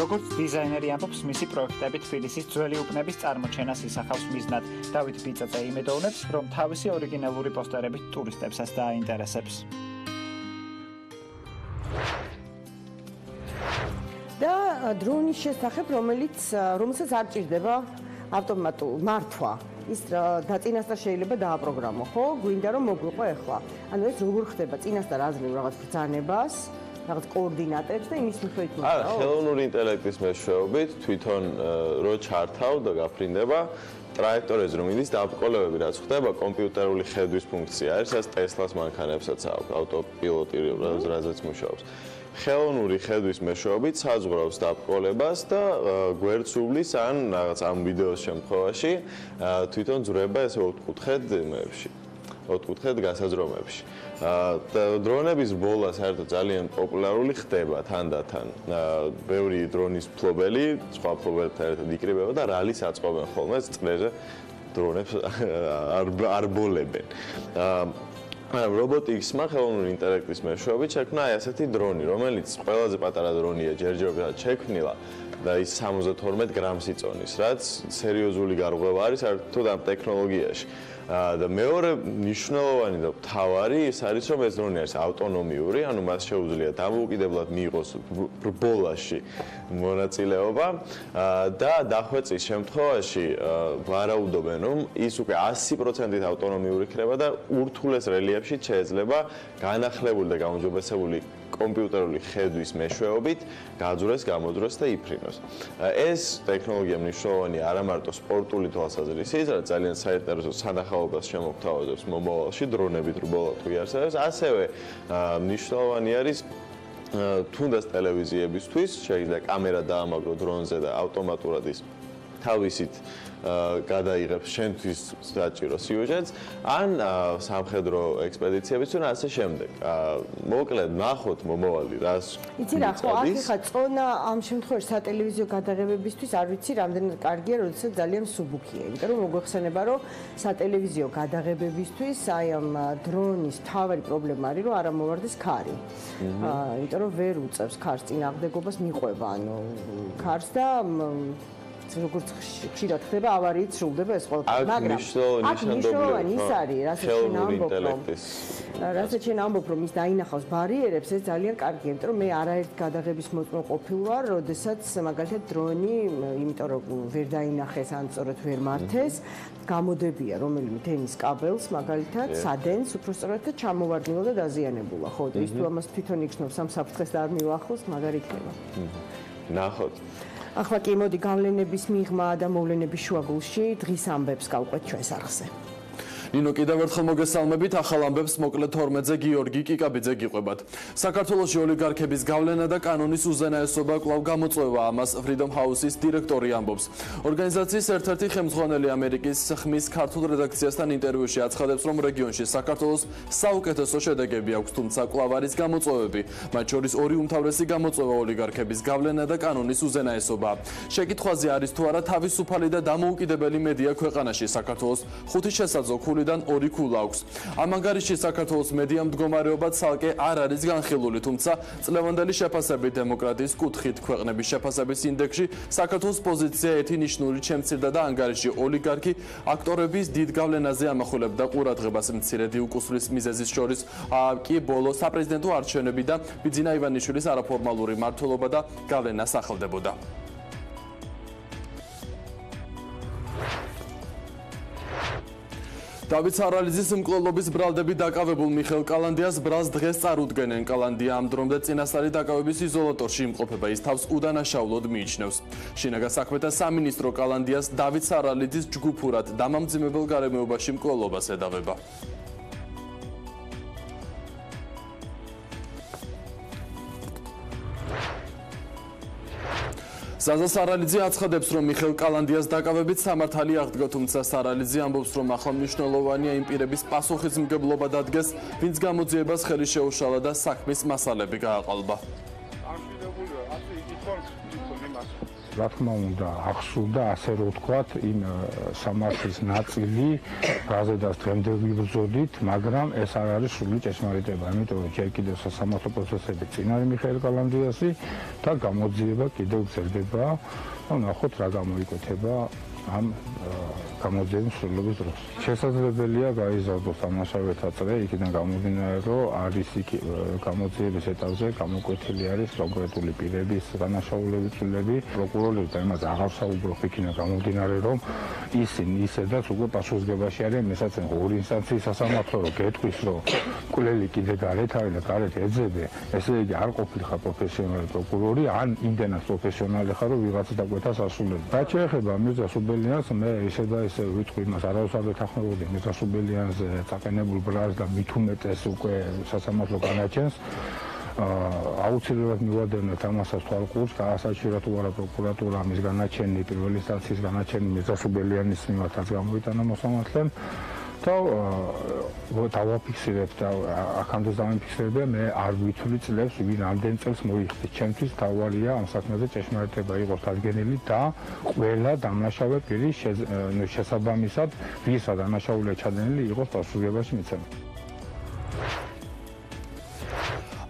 როგორც დიზაინერი ამბობს, მისი პროექტები თბილისის ძველი უბნების წარმოჩენას ისახავს მიზნად. დავით ბიწაწე იმედოვნებს, რომ თავისი ორიგინალური პოსტერებით ტურისტებსაც დააინტერესებს. და დრონის შესახებ, რომელიც რომელსაც არ ჭირდება ავტომატურ მართვა. ის დაწინასწარ შეიძლება დააპროგრამო, ხო? გვინდა რომ მოგვიყო ახლა. ანუ ეს როგორ ხდება? წინასწარ აზრილ რაღაც ბრძანებას, რაღაც კოორდინატებს და იმის მიხედვით მოხდა. არა, ხელოვნური ინტელექტის მეშვეობით თვითონ რო ჩართავ და გაფრინდება ტრაექტორიაზე რომ იდის დაბრკოლებები რაც ხდება კომპიუტერული ხედვის ფუნქცია არის ეს ტესლას მანქანებსაც აქვს ავტოპილოტი რაზეც მუშაობს ხელოვნური ხედვის მეშვეობით საზღვრავს დაბრკოლებას და გვერდსულის ან რაღაც ამ ვიდეოს შემთხვევაში თვითონ ძრება ესე ოთხკუთხედ იმებში ოთხკუთხედ გასაზრომებში და დრონების ბოლა საერთოდ ძალიან პოპულარული ხდება თანდათან. ბევრი დრონის ფლობელი, სხვა ფლობელებთან ერთად იკრიბება და რალის აწყობენ ხოლმე წრეზე დრონებს არ არ ბოლებენ. აა რობოტიკსმა ხელოვნური ინტელექტის მეშვეობით შექმნა აი ასეთი დრონი, რომელიც ყველაზე პატარა დრონია ჯერჯერობით შექმნილა და ის 72 გრამს იწონის, რაც სერიოზული გარღვევა არის საერთოდ ამ ტექნოლოგიაში. და მეორე მნიშვნელოვანი და მთავარი ის არის რომ ეს დრონი არის ავტონომიური, ანუ მას შეუძლია დამოუკიდებლად მიიღოს ბოლაში მონაწილეობა და დახვეწის შემთხვევაში ვარაუდობენ რომ ის უკვე 100%-ით ავტონომიური ხდება და ურთულეს რელიეფში შეიძლება განახლებული და გამოძობესებული კომპიუტერული ხედვის მეშვეობით გაძვრეს, გამოძვრეს და იფრინოს. ეს ტექნოლოგია მნიშვნელოვანია არა მარტო სპორტული თვალსაზრისით, რაც ძალიან საინტერესო სანახაობას შემოგთავაზებს მომავალში დრონებით რბოლა თუ იარსებებს, ასევე მნიშვნელოვანი არის თუნდაც ტელევიზიებისთვის შეიძლება კამერა დაამაგრო დრონზე და ავტომატურად ის თავისით გადაიღებს შენთვის საჭირო სიუჟეტს ან სამხედრო ექსპედიციებიც თუ ასე შემდეგ. მოკლედ ნახოთ მომავალი რას იცი რა ხო ახლა ხა წონა ამ შემთხვევაში სატელევიზიო გადაღებებისთვის არ ვიცი რამდენად კარგია როდესაც ძალიან მსუბუქია იმიტომ რომ მოგვეხსენება რომ სატელევიზიო გადაღებებისთვის აი ამ დრონის თავი პრობლემა არის რომ არ ამოვარდეს ქარი. აა იმიტომ რომ ვერ უწევს ქარს წინააღმდეგობას მიყვება ანუ ქარს და როგორც ხშირად ხდება ავარიით სრულდება ეს ყველაფერი. მაგრამ აქ მნიშვნელოვანი ის არის რასაც შენ ამბობ რომ რასაც შენ ამბობ რომ ის დაინახავს ბარიერებს ეს ძალიან კარგია იმიტომ რომ მე არაერთ გადაღების მოწმე ყოფილ ვარ როდესაც მაგალითად დრონი იმიტომ რომ ვერ დაინახეს ან სწორედ ვერ მართეს გამოდებია რომელიმე თენის კაბელს მაგალითად სადენს უბრალოდ და ჩამოვარდნილა და დაზიანებულა. ხო ის თუ ამას თვითონ იგრძნობს ამ საფრთხეს და არ მივახოს მაგარი იქნება. ნახოთ ახლა კი მოდი გავლენების მიღმა და მოვლენების შუაგულში დღის ამბებს გავყვეთ ჩვენს არხზე. ნინო კიდევ ერთხელ მოგესალმებით ახალ ამბებს მოკლედ 12-ზე გიორგი კიკაბიძე გიყვებათ. საქართველოს ოლიგარქების გავლენა და კანონის უზენაესობა კვლავ გამოწვევა ამას Freedom House-ის დირექტორი ამბობს. ორგანიზაციის ერთ-ერთი ხელმძღვანელი ამერიკის ხმის ქართულ რედაქციასთან ინტერვიუში აცხადებს რომ რეგიონში საქართველოს საუკეთესო შედეგები აქვს თუმცა კვლავ არის გამოწვევები. მათ შორის ორი უმთავრესი გამოწვევა ოლიგარქების გავლენა და კანონის უზენაესობა. შეკითხვაზე არის თუ არა თავისუფალი და დამოუკიდებელი მედია ქვეყანაში საქართველოს ხუთი შესაძლო ქული ქულიდან ორი ქულა აქვს. ამ ანგარიში საქართველოს მედია მდგომარეობა ცალკე არ არის განხილული, თუმცა წლევანდელი შეფასებით დემოკრატიის კუთხით ქვეყნების შეფასების ინდექსში საქართველოს პოზიცია ერთი ნიშნული ჩემცირდა და ანგარიში ოლიგარქი აქტორების დიდ გავლენაზე ამახვილებდა ყურადღებას მცირედი უკუსლის მიზეზის შორის კი ბოლო საპრეზიდენტო არჩევნები და ბიძინა ივანიშვილის არაფორმალური მართლობა და გავლენა სახელდებოდა. დავით სარალიძის მკვლელობის ბრალდები დაკავებულ მიხელ კალანდიას ბრალს დღეს წარუდგენენ. კალანდია ამ დრომდე წინასწარი დაკავების იზოლატორში იმყოფება. ის თავს უდანაშაულოდ მიიჩნევს. შინაგან საქმეთა სამინისტრო კალანდიას დავით სარალიძის ჯგუფურად დამამძიმებელ გარემოებაში მკვლელობას ედავება ზაზა სარალიძე აცხადებს, რომ მიხელ კალანდიას დაკავებით სამართალი აღდგა, თუმცა სარალიძე ამბობს, რომ ახლა მნიშვნელოვანია იმ პირების პასუხისმგებლობა დადგეს, ვინც გამოძიებას ხელი შეუშალა და საქმის მასალები გააყალბა. რა თქმა უნდა ახსოვდა ასე რომ ვთქვათ იმ სამართლის ნაწილი რაზედაც დღემდე ვიბრძოდით მაგრამ ეს არ არის სრული ჭეშმარიტება იმიტომ რომ ჯერ კიდევ სასამართლო პროცესები წინარე მიხეილ კალანდიასი და გამოძიება კიდევ გრძელდება და ნახოთ რა გამოიკვეთება ამ გამოძიების სრულობის დროს. შესაძლებელია გაიზარდოს დამნაშავეთა წრე, იქიდან გამომდინარე, რომ არის იქ გამოძიების ეტაპზე გამოკვეთილი არის კონკრეტული პირების დანაშაულების წვლილები. პროკურორები და იმას აღარ საუბრობ იქიდან გამომდინარე, რომ ისინი ისედაც უკვე პასუხისგებაში არიან მესაც ორი ინსტანციის სასამართლო რო გეტყვის, რომ კვლელი კიდე გარეთ არის და გარეთ ეძებე, ესე იგი არ ყოფილი ხარ პროფესიონალი პროკურორი, ან იმდენად პროფესიონალი ხარ, რომ ვიღაცა დაგვეთას ასულებ. რაც შეეხება მიზა სუბელიანს, მე ისე და ესე ვიტყვი იმას, არავის არ ვეთანხმებოდი მიზა სუბელიანზე წაყენებულ ბრალს და მით უმეტეს უკვე სასამართლო განაჩენს. აუცილებლად მივადევნოთ ამასაც თვალყურს, გაასაჩივრა თუ არა პროკურატურა ამის განაჩენი, პირველი ინსტანციის განაჩენი მიზა სუბელიანის მიმართაც გამოიტანა მოსამართლემ. და დავაფიქსირებ და აქამდე დავიფიქსირებ მე არ ვითვლი წლებს ვინ ამდენ წელს მოიხდი ჩემთვის თავარია ამ საქმეზე ჭეშმარიტება იყოს დადგენილი და ყველა დამნაშავე პირი შესაბამისად ვისა დამნაშაულია ჩადენილი იყოს პასუხისგებაში მიცემა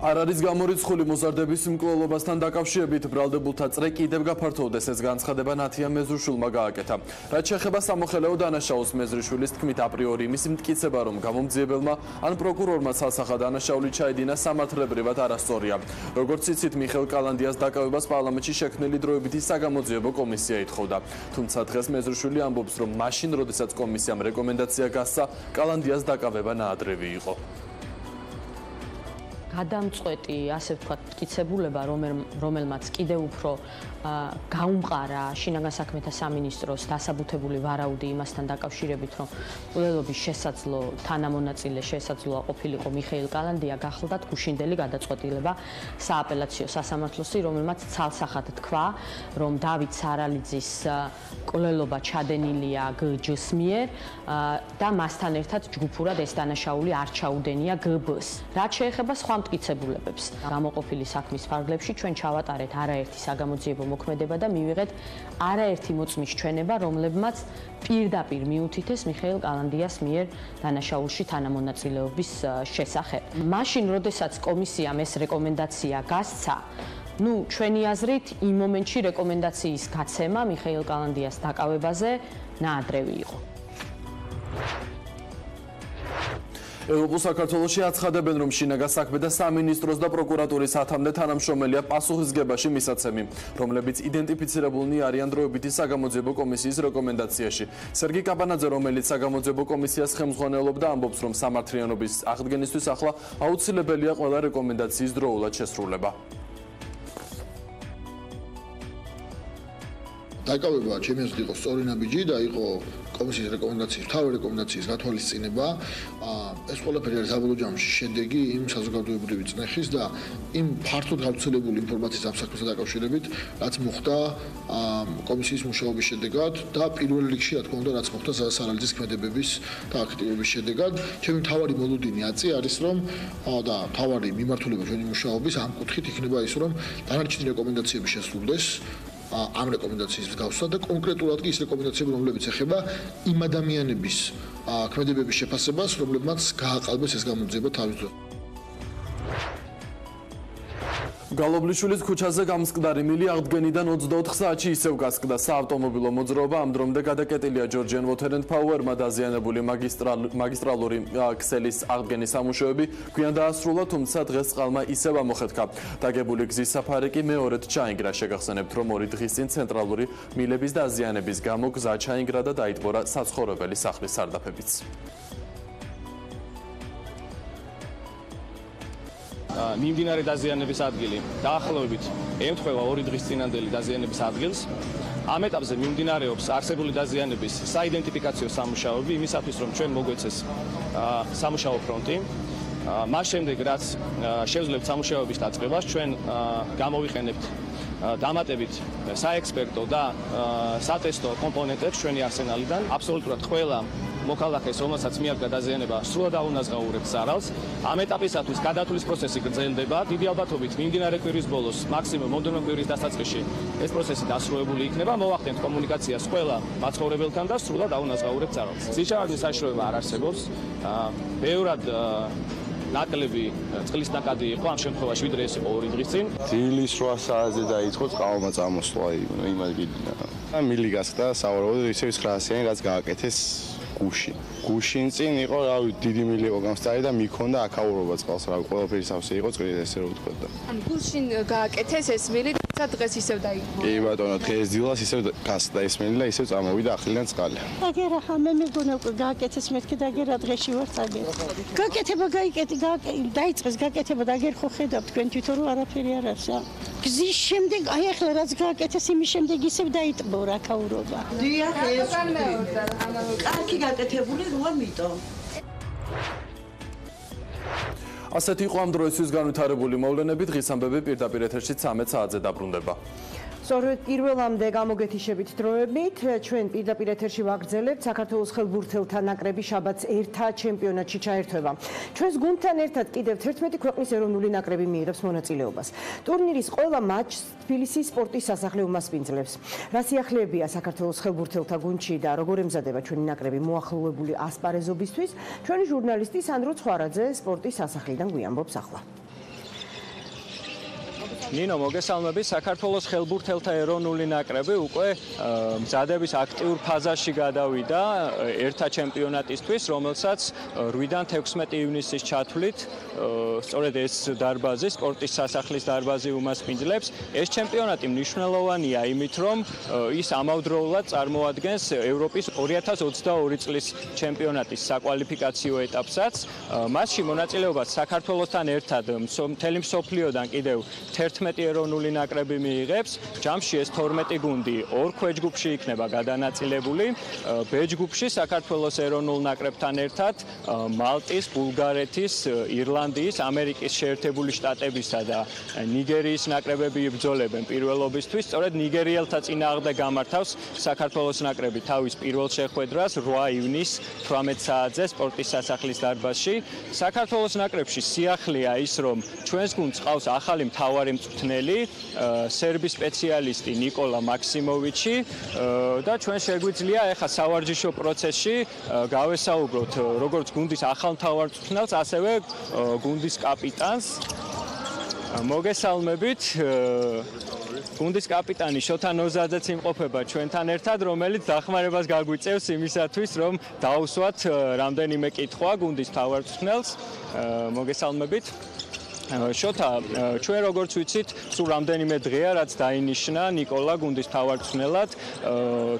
არ არის გამორიცხული მოზარდების მკვლელობასთან დაკავშირებით ბრალდებულთა წრე კიდევ გაფართოვდეს ეს განცხადება ნათია მეზრიშვილმა გააკეთა. რაც შეეხება სამოხელეო დანაშაულს მეზრიშვილის თქმით აპრიორი იმის მტკიცება რომ გამომძიებელმა ან პროკურორმა ცალსახა დანაშაული ჩაიდინა სამართლებრივად არასწორია. როგორც იცით მიხელ კალანდიას დაკავებას პარლამენტში შექმნილი დროებითი საგამოძიებო კომისია ეთხოვდა. თუმცა დღეს მეზრიშვილი ამბობს რომ მაშინ როდესაც კომისიამ რეკომენდაცია გასცა კალანდიას დაკავება ნაადრევი იყო. გადამწყვეტი, ასე ვთქვათ, მტკიცებულება, რომელმაც კიდევ უფრო გაუმყარა შინაგან საქმეთა სამინისტროს დასაბუთებული ვარაუდი იმასთან დაკავშირებით, რომ ყოლობის შესაძლო თანამონაწილე შესაძლოა ყოფილიყო მიხეილ კალანდია გახლდათ გუშინდელი გადაწყვეტილება სააპელაციო სასამართლოსი, რომელმაც ცალსახად თქვა, რომ დავით სარალიძის ყოლობა ჩადენილია გჯ-ს მიერ და მასთან ერთად ჯგუფურად ეს დანაშაული არ ჩაუდენია გბ-ს. რაც შეეხება სხვა მტკიცებულებებს, გამოყოფილი საქმის ფარგლებში ჩვენ ჩავატარეთ არაერთი საგამოძიებო მოქმედება და მივიღეთ არაერთი მოწმის ჩვენება, რომლებმაც პირდაპირ მიუთითეს მიხეილ კალანდიას მიერ დანაშაულში თანამონაწილეობის შესახებ. მაშინ, როდესაც კომისიამ ეს რეკომენდაცია გასცა, ну, ჩვენი აზრით, იმ მომენტში რეკომენდაციის გაცემა მიხეილ კალანდიას დაკავებაზე ნაადრევი იყო. ევროპულ საქართველოსში აცხადებენ, რომ შინაგან საქმე და სამინისტროს და პროკურატურის ათამდე თანამშრომელია პასუხისგებაში მისაცემი, რომლებიც იდენტიფიცირებულნი არიან დროებითი საგამოძიებო კომისიის რეკომენდაციაში. სერგი კაპანაძე, რომელიც საგამოძიებო კომისიას ხელმძღვანელობდა, ამბობს, რომ სამართლიანობის აღდგენისთვის ახლა აუცილებელია ყველა რეკომენდაციის დროულად შესრულება. დაკავება აზრით იყო სწორი ნაბიჯი და იყო კომისიის რეკომენდაციის, თავი რეკომენდაციის გათვალისწინება. ეს ყველაფერი არის საბოლოო ჯამში შედეგი იმ საზოგადოებრივი წნეხის და იმ ფართოდ გავრცელებული ინფორმაციის ამსაქმესთან დაკავშირებით, რაც მოხდა კომისიის მუშაობის შედეგად და პირველ რიგში, რა თქმა უნდა, რაც მოხდა სარალიძის ქმედებების და აქტივობის შედეგად. ჩემი თავარი მოლოდინი აწი არის, რომ და თავარი მიმართულება ჩვენი მუშაობის ამ კუთხით იქნება ის, რომ დანარჩენი რეკომენდაციები შესრულდეს ამ რეკომენდაციის მსგავსად და კონკრეტულად კი ის რეკომენდაციები რომლებიც ეხება იმ ადამიანების ქმედებების შეფასებას რომლებმაც გააყალბეს ეს გამოძიება თავის ძროხ გალობლიშვილის ქუჩაზე გამსკდარი მილი აღდგენიდან 24 საათში ისევ გასკდა. საავტომობილო მოძრაობა ამ დრომდე გადაკეტილია ჯორჯიან ვოთერენდ პაუერმა დაზიანებული მაგისტრალური ქსელის აღდგენის სამუშაოები გვიან დაასრულა თუმცა დღეს წყალმა ისევ ამოხეთქა. დაგებული გზის საფარი კი მეორედ ჩაინგრა. შეგახსენებთ რომ ორი დღის წინ ცენტრალური მილების დაზიანების გამო გზა ჩაინგრა და დაიტბორა საცხოვრებელი სახლის სარდაფებიც მიმდინარე დაზიანების ადგილი დაახლოებით ემთხვევა ორი დღის წინანდელი დაზიანების ადგილს. ამ ეტაპზე მიმდინარეობს არსებული დაზიანების საიდენტიფიკაციო სამუშაოები იმისათვის რომ ჩვენ მოგვეცეს სამუშაო ფრონტი. მას შემდეგ რაც შევძლებთ სამუშაოების დაწყებას, ჩვენ გამოვიყენებთ დამატებით საექსპერტო და სატესტო კომპონენტებს ჩვენი არსენალიდან. აბსოლუტურად ყველა მოქალაქეს, რომელსაც მიადგა დაზიანება, სრულად აუნაზღაურებს ზარალს. ამ ეტაპისათვის გადათვლის პროცესი გრძელდება. დიდი ალბათობით მიმდინარე კვირის ბოლოს, მაქსიმუმ მომდევნო კვირის დასაწყისში ეს პროცესი დასრულებული იქნება. მოვახდენთ კომუნიკაციას ყველა მაცხოვრებელთან და სრულად აუნაზღაურებს ზარალს. სიჩავარნის საშუალება არ არსებობს. ბევრად ნაკლები წყლის ნაკადი იყო ამ შემთხვევაში ვიდრე ეს იყო 2 დღის წინ. დილის 8 საათზე დაიწყო წყალმა წამოსვლა იმას გიდინა. მილი გასხდა სავარაუდოდ ისევ 900-იანი რაც გააკეთეს Kikuchi. გუშინ წინ იყო, რავი, დიდი მილი იყო გამსწარი და მიქონდა აკაურობა წყალს, რავი, ყველაფერი სავსე იყო წყლით ესე რომ ვთქვა და. ანუ გუშინ გააკეთეს ეს მილი და დღეს ისევ დაიგო. კი ბატონო, დღეს დილას ისევ გასდა ეს მილი და ისევ წამოვიდა ახლიდან წყალი. აგერა ხა მე მეგონა გააკეთეს მეთქე და აგერა დღეში ვარ წაგე. გაკეთება გაიკეთე, დაიწყეს გაკეთება და აგერ ხო ხედავ თქვენ თვითონ რომ არაფერი არ არის. გზის შემდეგ აი ახლა რაც გააკეთეს იმის შემდეგ ისევ დაიწყო რა კაურობა. დიახ, ეს კარგი გაკეთებული როა მიტო. ასეთი იყო ამ დროისთვის განვითარებული მოვლენები დღის ამბები პირდაპირ ეთერში 13 საათზე დაბრუნდება. სწორედ პირველამდე გამოგეთიშებით დროებით ჩვენ პირდაპირ ეთერში ვაგრძელებთ საქართველოს ხელბურთელთა ნაკრები შაბათს ერთა ჩემპიონატში ჩაერთვება. ჩვენს გუნდთან ერთად კიდევ 11 ქვეყნის ეროვნული ნაკრები მიიღებს მონაწილეობას. ტურნირის ყველა მატჩს თბილისის სპორტის სასახლე უმასპინძლებს. რა სიახლეებია საქართველოს ხელბურთელთა გუნდში და როგორ ემზადება ჩვენი ნაკრები მოახლოებული ასპარეზობისთვის? ჩვენი ჟურნალისტი სანდრო ცხარაძე სპორტის სასახლიდან გვიამბობს ახლა. ნინო მოგესალმები საქართველოს ხელბურთელთა ეროვნული ნაკრები უკვე მზადების აქტიურ ფაზაში გადავიდა ერთა ჩემპიონატისთვის რომელსაც 8-დან 16 ივნისის ჩათვლით სწორედ ეს დარბაზი სპორტის სასახლის დარბაზი უმასპინძლებს ეს ჩემპიონატი მნიშვნელოვანია იმით რომ ის ამავდროულად წარმოადგენს ევროპის 2022 წლის ჩემპიონატის საკვალიფიკაციო ეტაპსაც. მასში მონაწილეობას საქართველოსთან ერთად მთელი მსოფლიოდან კიდევ 11 11 ეროვნული ნაკრები მიიღებს. ჯამში ეს 12 გუნდი ორ ქვეჯგუფში იქნება გადანაწილებული. ბეჯგუფში საქართველოს ეროვნულ ნაკრებთან ერთად მალტის, ბულგარეთის, ირლანდიის, ამერიკის შეერთებული შტატებისა და ნიგერიის ნაკრებები იბრძოლებენ პირველობისთვის. სწორედ ნიგერიელთა წინააღმდეგ გამართავს საქართველოს ნაკრები თავის პირველ შეხვედრას 8 ივნის 18 საათზე სპორტის სასახლის დარბაზში. საქართველოს ნაკრებში სიახლეა ის, რომ ჩვენს გუნდს ყავს ახალი მთავარი მწვრთნელი, მწვრთნელი სერბი სპეციალისტი ნიკოლა მაქსიმოვიჩი და ჩვენ შეგვიძლია ეხა სავარჯიშო პროცესში გავესაუბროთ როგორც გუნდის ახალმთავარ მწვრთნელს, ასევე გუნდის კაპიტანს მოგესალმებით. გუნდის კაპიტანი შოთან ოზაძეც იმყოფება ჩვენთან ერთად, რომელიც დახმარებას გაგვიწევს იმისათვის, რომ დაუსვათ რამდენიმე კითხვა გუნდის მთავარ მწვრთნელს. მოგესალმებით. შოთა, ჩვენ როგორც ვიცით, სულ რამდენიმე დღეა რაც დაინიშნა ნიკოლა გუნდის თავარწნელად,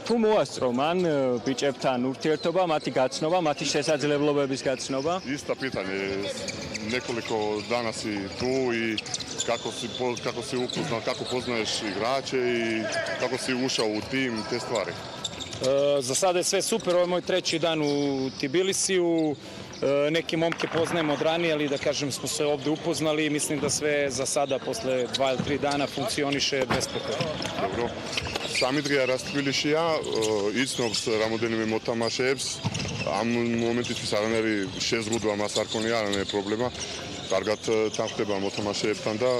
თუ მოასწრო მან ბიჭებთან ურთიერთობა, მათი გაცნობა, მათი შესაძლებლობების გაცნობა? Исто питање, неколико данас и ту и како си како си упознал, како познаеш играче и како си ушао у тим, те ствари. E, za sada je sve super, ovo je moj treći dan u Tbilisiju. E, neke momke poznajemo od ranije, ali da kažem smo se ovde upoznali i mislim da sve za sada posle dva ili tri dana funkcioniše besprekorno. Dobro. სამიდღეა რას თბილისშია იცნობს რამოდენიმე მოთამაშეებს ამ მომენტისთვის არანაირი შეზღუდვა მას არ ქონია არანაირი პრობლემა კარგად თანხდება მოთამაშეებთან და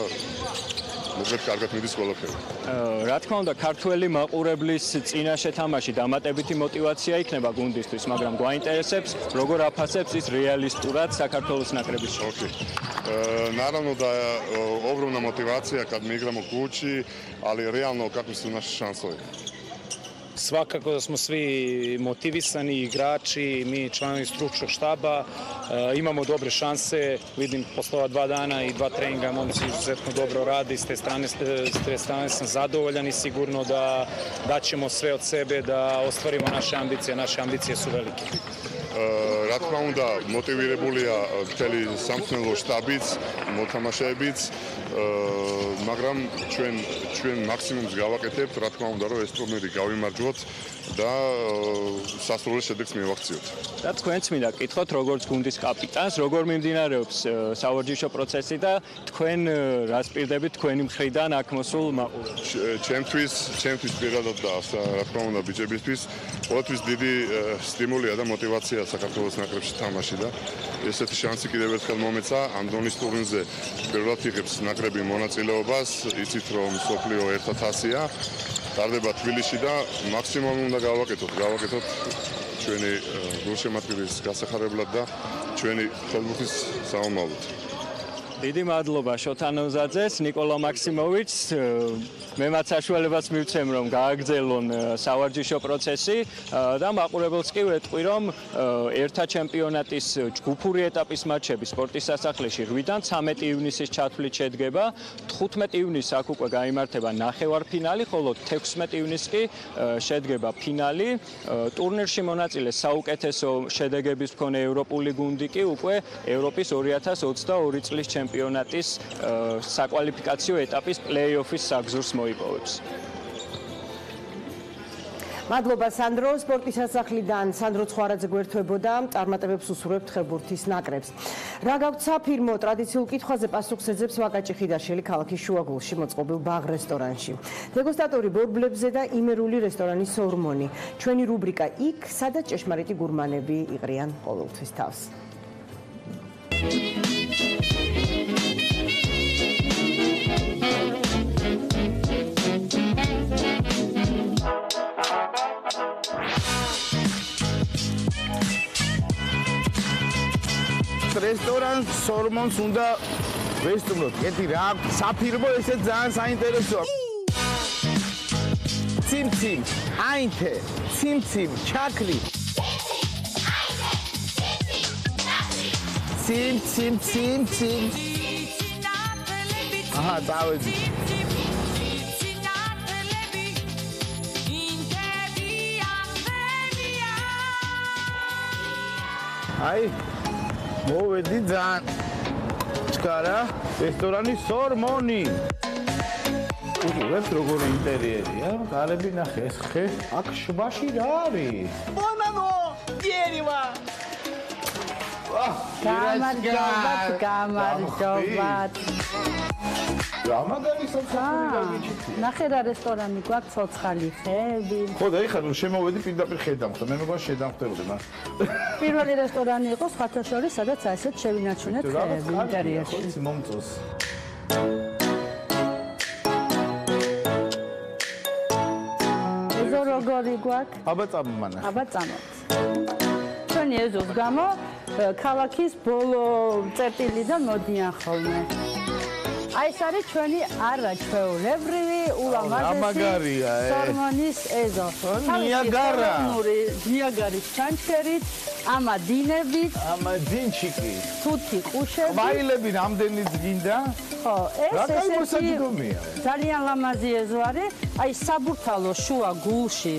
მოკლედ კარგად მიდის ყველაფერი. რა თქმა უნდა, ქართველი მაყურებლის წინაშე თამაში დამატებითი мотиваცია იქნება გუნდისთვის, მაგრამ გვაინტერესებს როგორ აფასებს ის რეალისტურად საქართველოს ნაკრების შოუში. Наравно да е огромна мотивација кад ми играмо кучи, али реално какви су наши шансови? Svakako da smo svi motivisani, igrači, mi članovi stručnog štaba, e, imamo dobre šanse, vidim posle ova dva dana i dva treninga momci izuzetno dobro radi, s te strane, s te strane sam zadovoljan i sigurno da daćemo sve od sebe da ostvarimo naše ambicije, naše ambicije su velike. რა თქმა უნდა მოტივირებულია მთელი სამსნელო შტაბიც, მოთამაშეებიც, მაგრამ ჩვენ ჩვენ მაქსიმუმს გავაკეთებთ, რა თქმა უნდა, რომ ეს ტურნირი გავიმარჯვოთ და სასურველ შედეგს მივაღწიოთ. და თქვენც მინდა გკითხოთ, როგორც გუნდის კაპიტანს, როგორ მიმდინარეობს სავარჯიშო პროცესი და თქვენ რას პირდებით თქვენი მხრიდან აქ მოსულ მაყურებელს? ჩემთვის, ჩემთვის პირადად და რა თქმა უნდა ბიჭებისთვის, ყოველთვის დიდი სტიმულია და мотиваცია საქართველოს ნაკრებში თამაში და ესეთი შანსი კიდევ ერთხელ მომეცა ამ დონის ტურნირზე პირველად იღებს ნაკრები მონაწილეობას, იცით რომ სოფლიო ერთად ასია. დარდება თბილისში და მაქსიმუმი უნდა გავაკეთოთ, გავაკეთოთ ჩვენი გულშემატკივრის გასახარებლად და ჩვენი ხელბურთის სამომავლოდ. დიდი მადლობა შოთანოზაძეს, ნიკოლა მაქსიმოვიჩს. მე მათ საშუალებას მივცემ რომ გააგრძელონ სავარჯიშო პროცესი და მაყურებელს კი ვეთყვი რომ ერთა ჩემპიონატის ჯგუფური ეტაპის მატჩები სპორტის სასახლეში 8-დან 13 ივნისის ჩათვლით შედგება. 15 ივნისს აქ უკვე გამართება ნახევარფინალი, ხოლო 16 ივნისს კი შედგება ფინალი. ტურნირში მონაწილე საუკეთესო შედეგების მქონე ევროპული გუნდი კი უკვე ევროპის 2022 წლის ჩემპიონატი ჩემპიონატის საკვალიფიკაციო ეტაპის პლეი-ოფის საგზურს მოიპოვებს. მადლობა სანდრო. სპორტის სასახლიდან სანდრო ცხარაძე გვერდთვებოდა წარმატებებს უსურვებთ ხებურთის ნაკრებს. რა გაქვთ საფირმო? ტრადიციულ კითხვაზე პასუხს ეძებს ვაკაჭი ხიდაშელი ქალაქის შუაგულში მოწყობილ ბაღ რესტორანში. დეგუსტატორი ბორბლებზე და იმერული რესტორანის სორმონი ჩვენი რუბრიკა იქ სადაც ჭეშმარიტი გურმანები იყრიან ყოველთვის თავს რესტორან სორმონს უნდა ვესტუმროთ. კეთი რა საფირმო ესე ძალიან საინტერესოა. ციმციმ, აინთე, ციმციმ, ჩაკლი. ციმ ციმ ციმ ციმ. აჰა, დავედი. აი მოვედი ძალიან ჩქარა რესტორანი სორმონი. უყურებს როგორი ინტერიერია გალები ნახე ეს ხე აქ შბაში რა არის? დიერივა გამარჯობათ გამარჯობათ გამაგარი სამსახური გაგიჩიტი. ნახე რა რესტორანი გვაქვს ცოცხალი ხეები. ხო და ეხლა ნუ შემოვედი პირდაპირ ხედავხდა. მე მეგონა შედამხდები მაგ. პირველი რესტორანი იყო სხვათა შორის, სადაც ასეთ შევინარჩუნეთ ხეები ინტერიერში. ის მომწოს. ეზო როგორი გვაქვს? აბა წამომა. აბა წამოთ. ჩვენი ეზოს გამო ქალაქის ბოლო წერტილიდან მოდიან ხოლმე. აი ეს არის ჩვენი არაჩვეულებრივი ულამაზესი სორმონის ეზო. ნიაგარა. ნიაგარის ჩანჩქერით, ამადინებით, ამადინჩიკი. თუთი ყუშები. ყაილები რამდენი გინდა? ხო, ეს ესეთი ძალიან ლამაზი ეზო არის. აი საბურთალო შუა გულში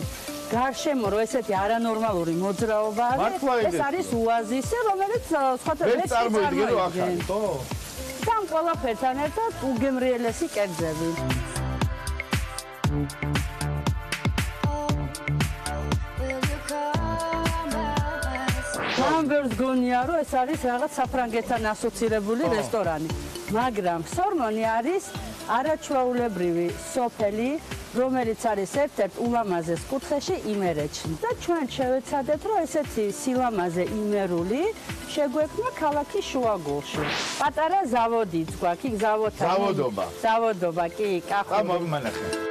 გარშემო რო ესეთი არანორმალური მოძრაობა არის, ეს არის უაზისი, რომელიც სხვათა ეს წარმოიდგენ რო ახალი, ხო? სამ ყველაფერთან ერთად უგემრიელესი კერძები. გამბერს გონია რომ ეს არის რაღაც საფრანგეთთან ასოცირებული რესტორანი, მაგრამ სორმონი არის არაჩვეულებრივი სოფელი, რომელიც არის ერთ-ერთ ულამაზეს კუთხეში იმერეთში. და ჩვენ შევეცადეთ, რომ ესეთი სილამაზე იმერული შეგვექმნა ქალაქის შუაგულში. პატარა ზავოდიც გვაქვს, იქ ზავოდთან. ზავოდობა. ზავოდობა, კი, კახური. და მომანახე.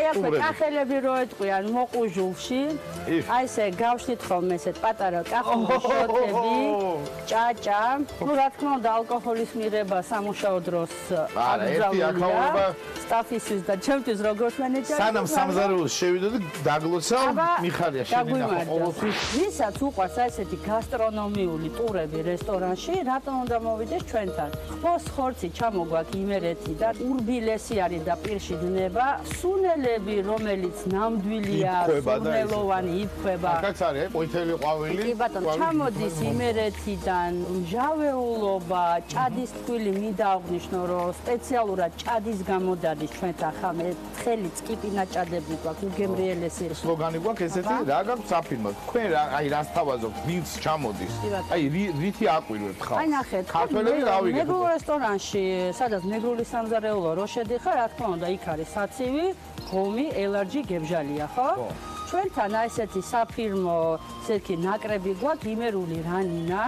აი ახლა კახელები რო ეტყვიან მოყუჟულში, აი ესე გავშლით ხოლმე ესეთ პატარა კახულშოტები, ჭაჭა, ну რა თქმა უნდა ალკოჰოლის მიღება სამუშაო დროს არა, ერთი აქაურება სტაფისთვის და ჩემთვის როგორც მენეჯერი. სანამ სამზარეულოს შევიდოდი, დაგლოცავ მიხარია შედინახო ყოველთვის. ვისაც უყვარს აი ესეთი გასტრონომიული ტურები რესტორანში, რატომ უნდა მოვიდეს ჩვენთან? ხოს ხორცი ჩამოგვაქვს იმერეთი და ურბილესი არის და პირში დნება, სუნე ყვავილები, რომელიც ნამდვილია, სუნელოვანი იფხვება. აქაც არის, ყვითელი ყვავილი. კი ბატონო, ჩამოდის იმერეთიდან მჟავეულობა, ჭადის თვილი მიდააღნიშნო, რომ სპეციალურად ჭადის გამოდადის ჩვენთან ხამე, თხელი წკიპინა ჭადები გვაქვს, უგემრიელესი. სლოგანი გვაქვს ესეთი, რა გაქვს საფირმო. თქვენ რა, აი რას თავაზობთ, ვინც ჩამოდის. აი რითი აყვირვებთ ხალხს? აი ნახეთ, ქართველები რა ვიგებთ? მეგრულ რესტორანში, სადაც მეგრული სამზარეულო რო შედიხარ, რა თქმა უნდა, იქ არის საცივი, ღომი, ელარჯი, გებჟალია, ხო? ხო. ჩვენთან აი ესეთი საფირმო, ესეთი ნაკრები გვაქვს, იმერული რანინა.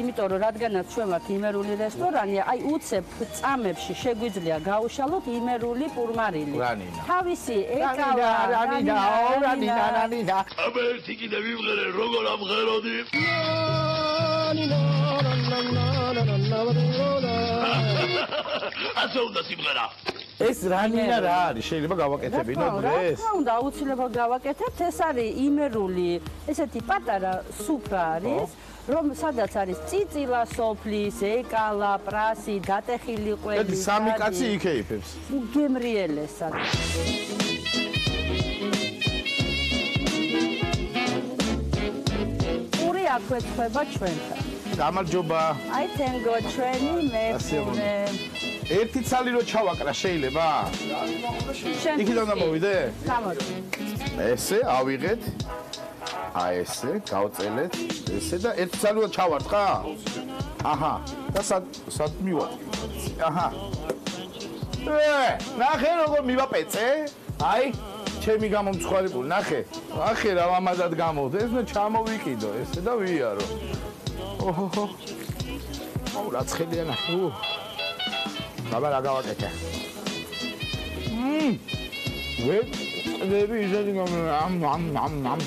იმიტომ რომ რადგანაც ჩვენ ვართ იმერული რესტორანი, აი უცებ წამებში შეგვიძლია გაუშალოთ იმერული პურმარილი. რანინა. თავისი ეკავა, რანინა, რანინა, რანინა. აბა ერთი კიდე ვიმღერე, როგორ ამღეროდი? ასე უნდა სიმღერა. ეს რანინა რა არის? შეიძლება გავაკეთებინო დღეს? რა უნდა აუცილებლად გავაკეთებთ? ეს არის იმერული, ესეთი პატარა სუფრა არის. რომ სადაც არის წიწილა სოფლის, ეკალა, პრასი, დატეხილი ყველი. ეს სამი კაცი იქეიფებს. გემრიელესად. პური აქვეცხება ჩვენთან. გამარჯობა. აი თენგო ჩვენი მეფურე. ერთი ცალი რო ჩავაკრა შეიძლება? იქიდან გამოვიდე? გამოდი. ესე ავიღეთ. აი ესე, გავწელეთ. ესე და ერთი ცალი რო ჩავარტყა? აჰა. და სად სად მივა? აჰა. ე, ნახე როგორ მივაპეწე? აი, ჩემი გამომცხვალებული, ნახე. ნახე რა ამაზად გამოვდა. ეს ნუ ჩამოვიკიდო, ესე და ვიარო. ოჰო. აუ, რა ცხელია ნახე. უ. ბაბა რა გავაკეთე? მმ. ვე, დები ისეთი ამ ამ ამ ამ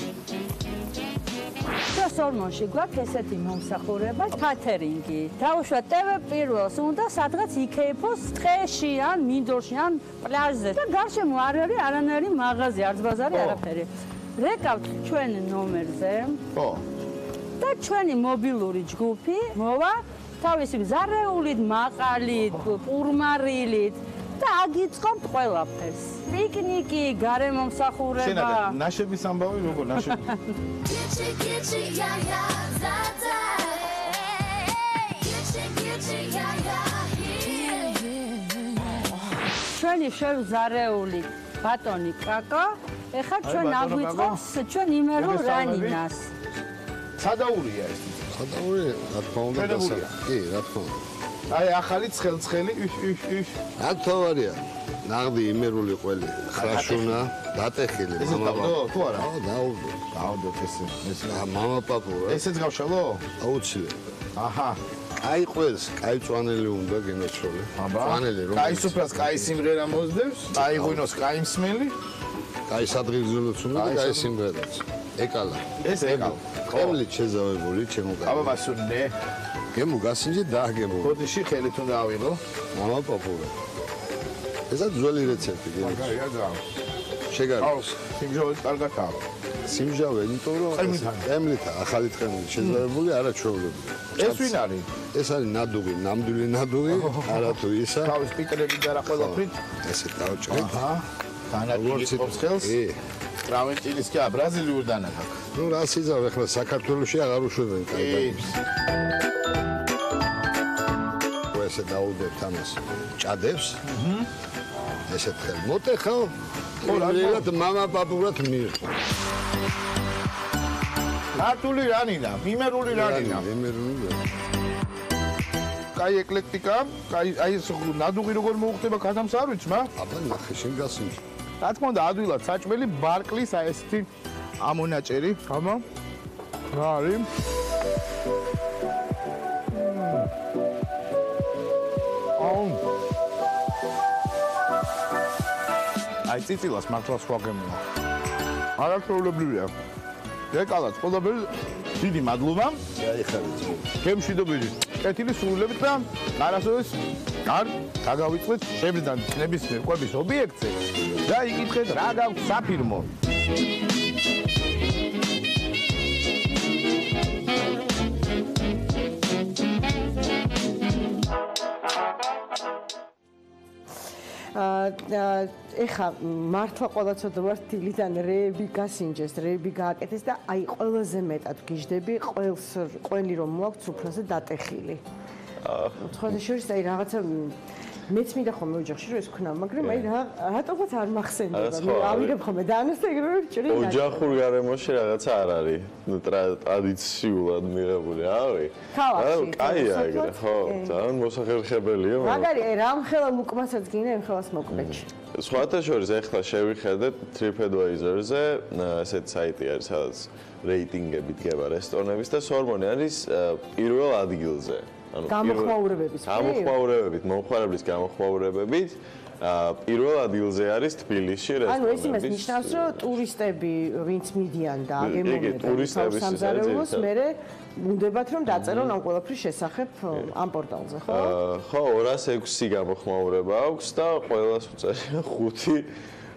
ჩვენს ორმონში გვაქვს ესეთი მომსახურება, კათერინგი. დაუშვათ TV პირველს უნდა სადღაც იქეიფოს ტყეში ან მინდორში ან პლაჟზე და გარშემო არ არის არანაირი მაღაზია, არც ბაზარი, არაფერი. რეკავთ ჩვენ ნომერზე. ხო. და ჩვენი მობილური ჯგუფი მოვა თავისი ზარეულით, მაყალით, პურმარილით და აგიწყობთ ყველაფერს. პიკნიკი, გარემომსახურება. შენა ნაშების ამბავი როგორ ნაშები? ჩვენი შევზარეული ბატონი კაკა ეხლა ჩვენ აგვიწყობს ჩვენ იმერო რანინას. სადაურია ეს სადაური რა თქმა უნდა დასა კი რა თქმა უნდა აი ახალი ცხელცხელი ის ის ის რა თავარია. ნაღდი იმერული ყველი. ხრაშუნა დატეხილი მამა თუ არა? ხო დაუდო დაუდო ესე ეს მამა პაპუ ესეც გავშალო? აუცილებლად აჰა. აი ყველს კაი წვანელი უნდა გენაცროლე წვანელი რომ კაი სუფრას კაი სიმღერა მოძდევს კაი ღვინოს კაი მსმელი. კაი სადღიგზელოც უნდა და კაი სიმღერაც. ეკალა. ეს ეკალა. ყოველი შეზავებული ჩემო კაი აბა მასუნე გემო გასინჯი დააგებო ბოდიში ხელით უნდა ავიღო მამა პაპურა ესა ძველი რეცეპტი გემო. მაგარია და შეგარ აუ სიმჟავე კარგათაა სიმჟავე იმიტომ რომ ემლითა ახალი თხემი შეზავებული არაჩვეულებრივი ეს ვინ არის? ეს არის ნადუღი ნამდვილი ნადუღი არა თუ ისა. თავის პიკრები და რა ყველაფრით ესე დავჭრით აჰა განაჩილი ყოფს კი. ტრავენტილის კი ბრაზილიურ დანაკ ნუ რა სიზავ ახლა საქართველოსში აღარ უშვებენ კარგად ესე დაუდებთ ამას ჭადებს აჰა ესე ხელ მოტეხავ ხო რა მამა პაპურად მიიღო ქართული რანინა, მიმერული რანინა. მიმერული. კაი ეკლექტიკა, კაი აი ეს ნადუღი როგორ მოუხდება ქათამს არ ვიცმა? აბა ნახე შენ გასინჯ. რა თქმა უნდა ადვილად საჭმელი ბარკლის აი ესეთი ამონაჭერი, გამა. რა არის? აი ციცილას მართლა სხვა გემოა. არაჩვეულებრივია. ეკალაც ყველაფერი დიდი მადლობა. გაიხარეთ. გემშვიდობები. კეთილი სრულებით და არასოდეს არ დაგავიწყეთ შემიდან ნებისმიერ ყვების ობიექტზე და იკითხეთ რა გაქვს საფირმო. ეხა მართლა ყველა ცოტა ვარ დილიდან რეები გასინჯეს, რეები გააკეთეს და აი ყველაზე მეტად გიждდები ყველს ყველი რომ მოაქვს უფრაზე დატეხილი. აა სხვა შორის აი რაღაცა მეც მინდა ხოლმე ოჯახში რომ ეს ქნა, მაგრამ აი რა რატომაც არ მახსენდება. მე ავიღებ ხოლმე დანას ეგრევე ჭრინა. ოჯახურ გარემოში რაღაცა არ არის. ნუ ტრადიციულად მიღებული, რავი. ქალაქში. კაია ეგრე, ხო, ძალიან მოსახერხებელია. მაგარი, აი რამ ხელა უკმასაც გინდა იმ ხელას მოკვდეჩი. სხვათა შორის ახლა შევიხედეთ TripAdvisor-ზე, ესეთ საიტი არის, სადაც რეიტინგები დგება რესტორნების და სორმონი არის პირველ ადგილზე. ანუ გამოხმაურებების გამოხმაურებებით, მომხმარებლის გამოხმაურებებით პირველ ადგილზე არის თბილისში რესტორნები. ანუ ეს იმას ნიშნავს, რომ ტურისტები, ვინც მიდიან და აგემოვნებენ სამზარეულოს, მე უნდებათ რომ დაწერონ ამ ყველაფრის შესახებ ამ პორტალზე, ხო? ხო, 206 გამოხმაურება აქვს და ყველას უწერია 5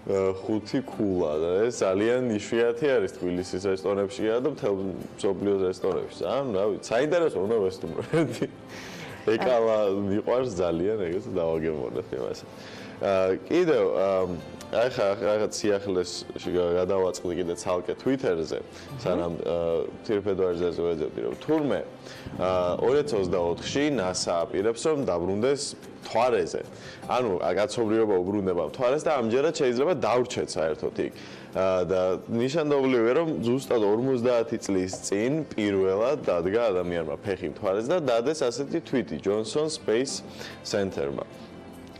ხუთი კულა და ეს ძალიან იშვიათი არის თბილისის რესტორნებში და მთელ მსოფლიოს რესტორნებში. ან რა ვიცი, საინტერესო უნდა ვესტუმროდი. ეკალა მიყვარს ძალიან ეგეც დავაგემოვნებ იმასე. კიდევ აი ხა რაღაც სიახლეს გადავაწყდი კიდე ცალკე Twitter-ზე სანამ TripAdvisor-ზე ვეძებდი რომ თურმე 2024-ში NASA აპირებს რომ დაბრუნდეს თვარეზე. ანუ კაცობრიობა უბრუნდება თვარეს და ამჯერად შეიძლება დავრჩეთ საერთოდ იქ. და ნიშანდობლივია რომ ზუსტად 50 წლის წინ პირველად დადგა ადამიანმა ფეხი მთვარეს და დადეს ასეთი თვიტი Johnson Space Center-მა.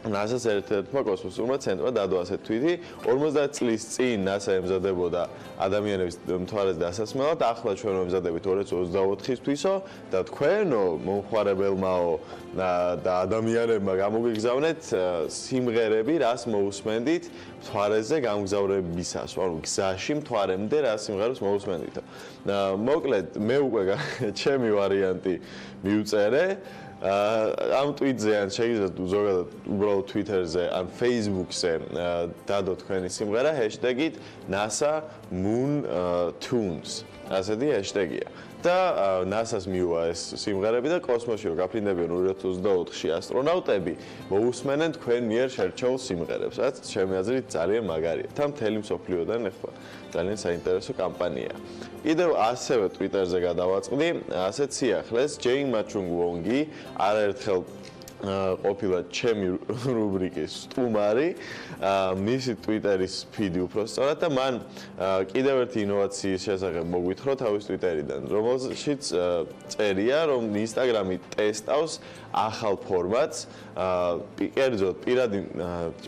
NASA-ს ერთ-ერთმა კოსმოსურმა ცენტრმა დადო ასეთ თვითი 50 წლის წინ NASA ემზადებოდა ადამიანების მთვარეს დასასმელად, ახლა ჩვენ ვემზადებით 2024-ისთვისო და თქვენო მომხარებელმაო და ადამიანებმა გამოგიგზავნეთ სიმღერები, რას მოусმენდით მთვარეზე გამგზავრებისას, ანუ გზაში მთვარემდე რა სიმღერებს მოусმენდით. მოკლედ მე უკვე ჩემი ვარიანტი მივწერე. ამ ტვიტზე ან შეიძლება ზოგადად უბრალოდ Twitter-ზე ან Facebook-ზე დადო თქვენი სიმღერა hashtag-ით NASA Moon Tunes. ასეთი hashtag-ია. და NASA-ს მიუა ეს სიმღერები და კოსმოსში რო გაფრინდებიან 2024-ში ასტრონავტები, მოусმენენ თქვენ მიერ შერჩეულ სიმღერებს, რაც ჩემი აზრით ძალიან მაგარია. თან მთელი მსოფლიოდან ახლა ძალიან საინტერესო კამპანიაა. კიდევ ასევე Twitter-ზე გადავაწყდი ასეთ სიახლეს, Jane Machung Wong-ი არაერთხელ ყოფილა ჩემი რუბრიკის სტუმარი, მისი Twitter-ის ფიდი უფრო სწორად და მან კიდევ ერთი ინოვაციის შესახებ მოგვითხრა თავის Twitter-იდან, რომელშიც წერია, რომ Instagram-ი ტესტავს ახალ ფორმატს, კერძოდ პირადი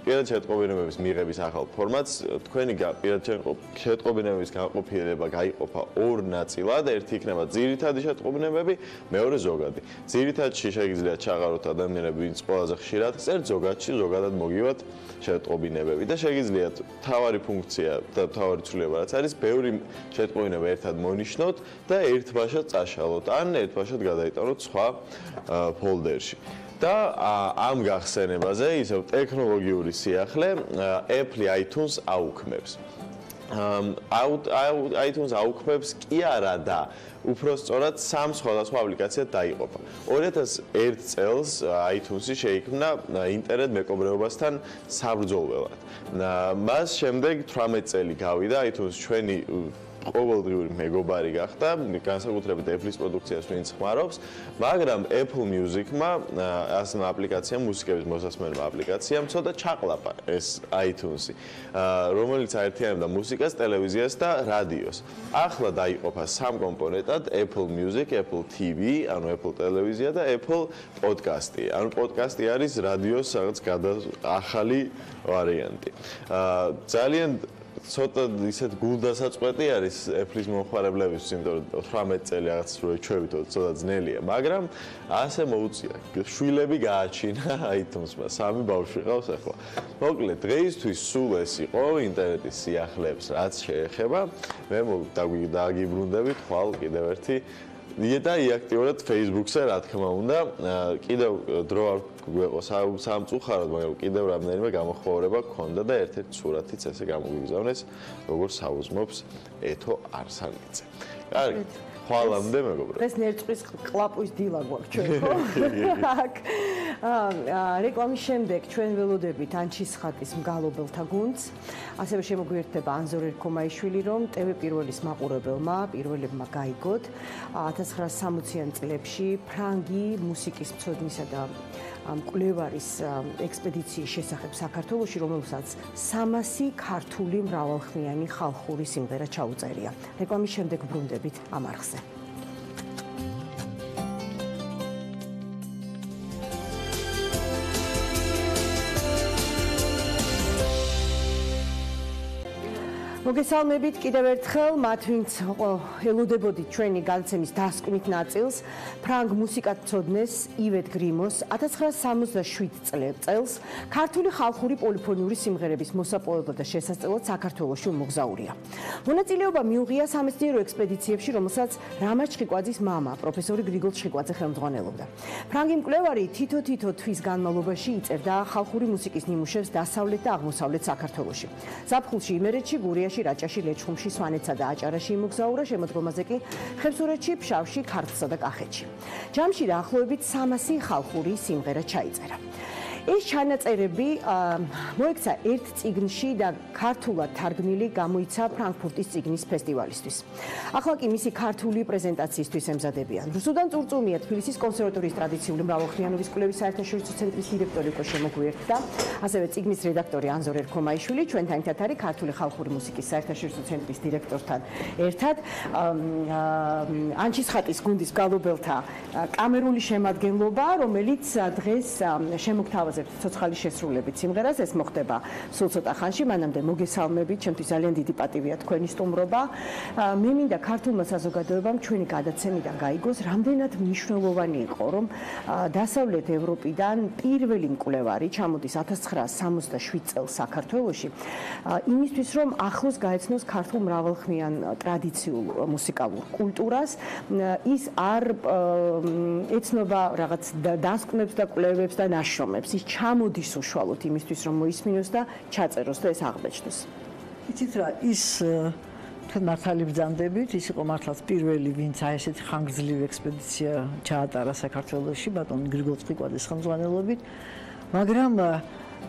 პირადი შეტყობინებების მიღების ახალ ფორმატს, თქვენი პირადი შეტყობინებების განყოფილება გაიყოფა ორ ნაწილად, ერთი იქნება ძირითადი შეტყობინებები, მეორე ზოგადი. ძირითადში შეგიძლიათ ჩაღაროთ ადამიანები, ვინც ყველაზე ხშირად წერთ, ზოგადში ზოგადად მოგივათ შეტყობინებები და შეგიძლიათ თავარი ფუნქცია და თავარი ცვლილება რაც არის, ბევრი შეტყობინება ერთად მონიშნოთ და ერთბაშად წაშალოთ, ან ერთბაშად გადაიტანოთ სხვა ფოლდერში. ფერში. და ამ გახსენებაზე ისევ ტექნოლოგიური სიახლე Apple iTunes აუქმებს. ამ iTunes აუქმებს კი არა და უფრო სწორად სამ სხვადასხვა აპლიკაციად დაიყოფა. 2001 წელს iTunes-ი შეიქმნა ინტერნეტ მეკობრეობასთან საბრძოლველად. მას შემდეგ 18 წელი გავიდა iTunes ჩვენი ყოველდღიური მეგობარი გახდა, განსაკუთრებით Apple-ის პროდუქციას ვინც ხმარობს, მაგრამ Apple Music-მა ასნა აპლიკაცია, მუსიკების მოსასმენო აპლიკაციამ ცოტა ჩაყლაპა ეს iTunes-ი, რომელიც აერთიანებდა მუსიკას, ტელევიზიას და რადიოს. ახლა დაიყოფა სამ კომპონენტად: Apple Music, Apple TV, ანუ Apple ტელევიზია და Apple Podcast-ი. ანუ პოდკასტი არის რადიოს რაღაც ახალი ვარიანტი. აა ძალიან ცოტა ისეთ გულდასაწყვეტი არის Apple-ის მომხმარებლების, იმიტომ რომ 18 წელი რაღაც რო ჩვევით, ცოტა ძნელია, მაგრამ ასე მოუწია. შვილები გააჩინა iTunes-მა, სამი ბავშვი ყავს ახლა. მოკლედ, დღეისთვის სულ ეს იყო ინტერნეტის სიახლეებს, რაც შეეხება. მე დაგიბრუნდებით ხვალ კიდევ ერთი და იაქტიუროთ Facebook-ზე, რა თქმა უნდა. კიდევ დრო არ გვეყო სამწუხაროდ, მაგრამ კიდევ რამდენიმე გამოხმაურება გქონდა და ერთ-ერთი სურათიც ესე გამოგიგზავნეს, როგორ საუზმობს ეთო არსანიძე. კარგი. ხვალამდე მეგობრებო. ეს ნერწვის კლაპვის დილა გვაქვს ჩვენ, ხო? აქ. აა რეკლამის შემდეგ ჩვენ ველოდებით ანჩის ხატის მგალობელთა გუნდს. ასევე შემოგვიერთდება ანზორ ერქომაიშვილი, რომ TV პირველის მაყურებელმა, პირველებმა გაიგოთ 1960-იან წლებში ფრანგი მუსიკის მცოდნისა და მკვლევარის ექსპედიციის შესახებ საქართველოში, რომელსაც 300 ქართული მრავალხმიანი ხალხური სიმღერა ჩაუწერია. რეკლამის შემდეგ ბრუნდებით ამ არხზე. მოგესალმებით კიდევ ერთხელ მათ ვინც ელოდებოდით ჩვენი გადაცემის დასკვნით ნაწილს ფრანგ მუსიკაცოდნეს ივეთ გრიმოს 1967 წელს ქართული ხალხური პოლიფონიური სიმღერების მოსაპოვებლად და შესაძლებლად საქართველოში უმოგზაურია. მონაწილეობა მიუღია სამეცნიერო ექსპედიციებში, რომელსაც რამაზ შხიკვაძის მამა, პროფესორი გრიგოლ შხიკვაძე ხელმძღვანელობდა. ფრანგი მკვლევარი თითო-თითო თვის განმავლობაში იწევდა ხალხური მუსიკის ნიმუშებს დასავლეთ და აღმოსავლეთ საქართველოში. ზაფხულში იმერეთში, გურიაში ჭაობაში, რაჭაში, ლეჩხუმში, სვანეთსა და აჭარაში იმოგზაურა, შემოდგომაზე კი ხევსურეთში, ფშავში, ქართლსა და კახეთში. ჯამში დაახლოებით 300 ხალხური სიმღერა ჩაიწერა. ეს ჩანაწერები მოექცა ერთ ციგნში და ქართულად თარგმნილი გამოიცა ფრანკფურტის ციგნის ფესტივალისთვის. ახლა კი მისი ქართული პრეზენტაციისთვის ემზადებიან. რუსუდან წურწუმია თბილისის კონსერვატორიის ტრადიციული მრავალხმიანობის კვლევის საერთაშორისო ცენტრის დირექტორი უკვე შემოგვიერთდა, ასევე ციგნის რედაქტორი ანზორ ერქომაიშვილი ჩვენთან ერთად არის ქართული ხალხური მუსიკის საერთაშორისო ცენტრის დირექტორთან ერთად. ანჩისხატის გუნდის გალობელთა კამერული შემადგენლობა, რომელიც დღეს შემოგთავაზ გავაზრდეთ ცოცხალი შესრულებით სიმღერას. ეს მოხდება სულ ცოტა ხანში მანამდე მოგესალმებით. ჩემთვის ძალიან დიდი პატივია თქვენი სტუმრობა. მე მინდა ქართულმა საზოგადოებამ ჩვენი გადაცემიდან გაიგოს რამდენად მნიშვნელოვანი იყო რომ დასავლეთ ევროპიდან პირველი მკვლევარი ჩამოდის 1967 წელს საქართველოში იმისთვის რომ ახლოს გაეცნოს ქართულ მრავალხმიან ტრადიციულ მუსიკალურ კულტურას. ის არ ეცნობა რაღაც დასკვნებს და კვლევებს და ნაშრომებს. ის ჩამოდის უშუალოდ იმისთვის რომ მოისმინოს და ჩაწეროს და ეს აღბეჭდოს. იცით რა ის თქვენ მართალი ბრძანდებით ის იყო მართლაც პირველი ვინც აი ესეთი ხანგრძლივი ექსპედიცია ჩაატარა საქართველოში ბატონ გრიგოლ წიკვაძის ხელმძღვანელობით მაგრამ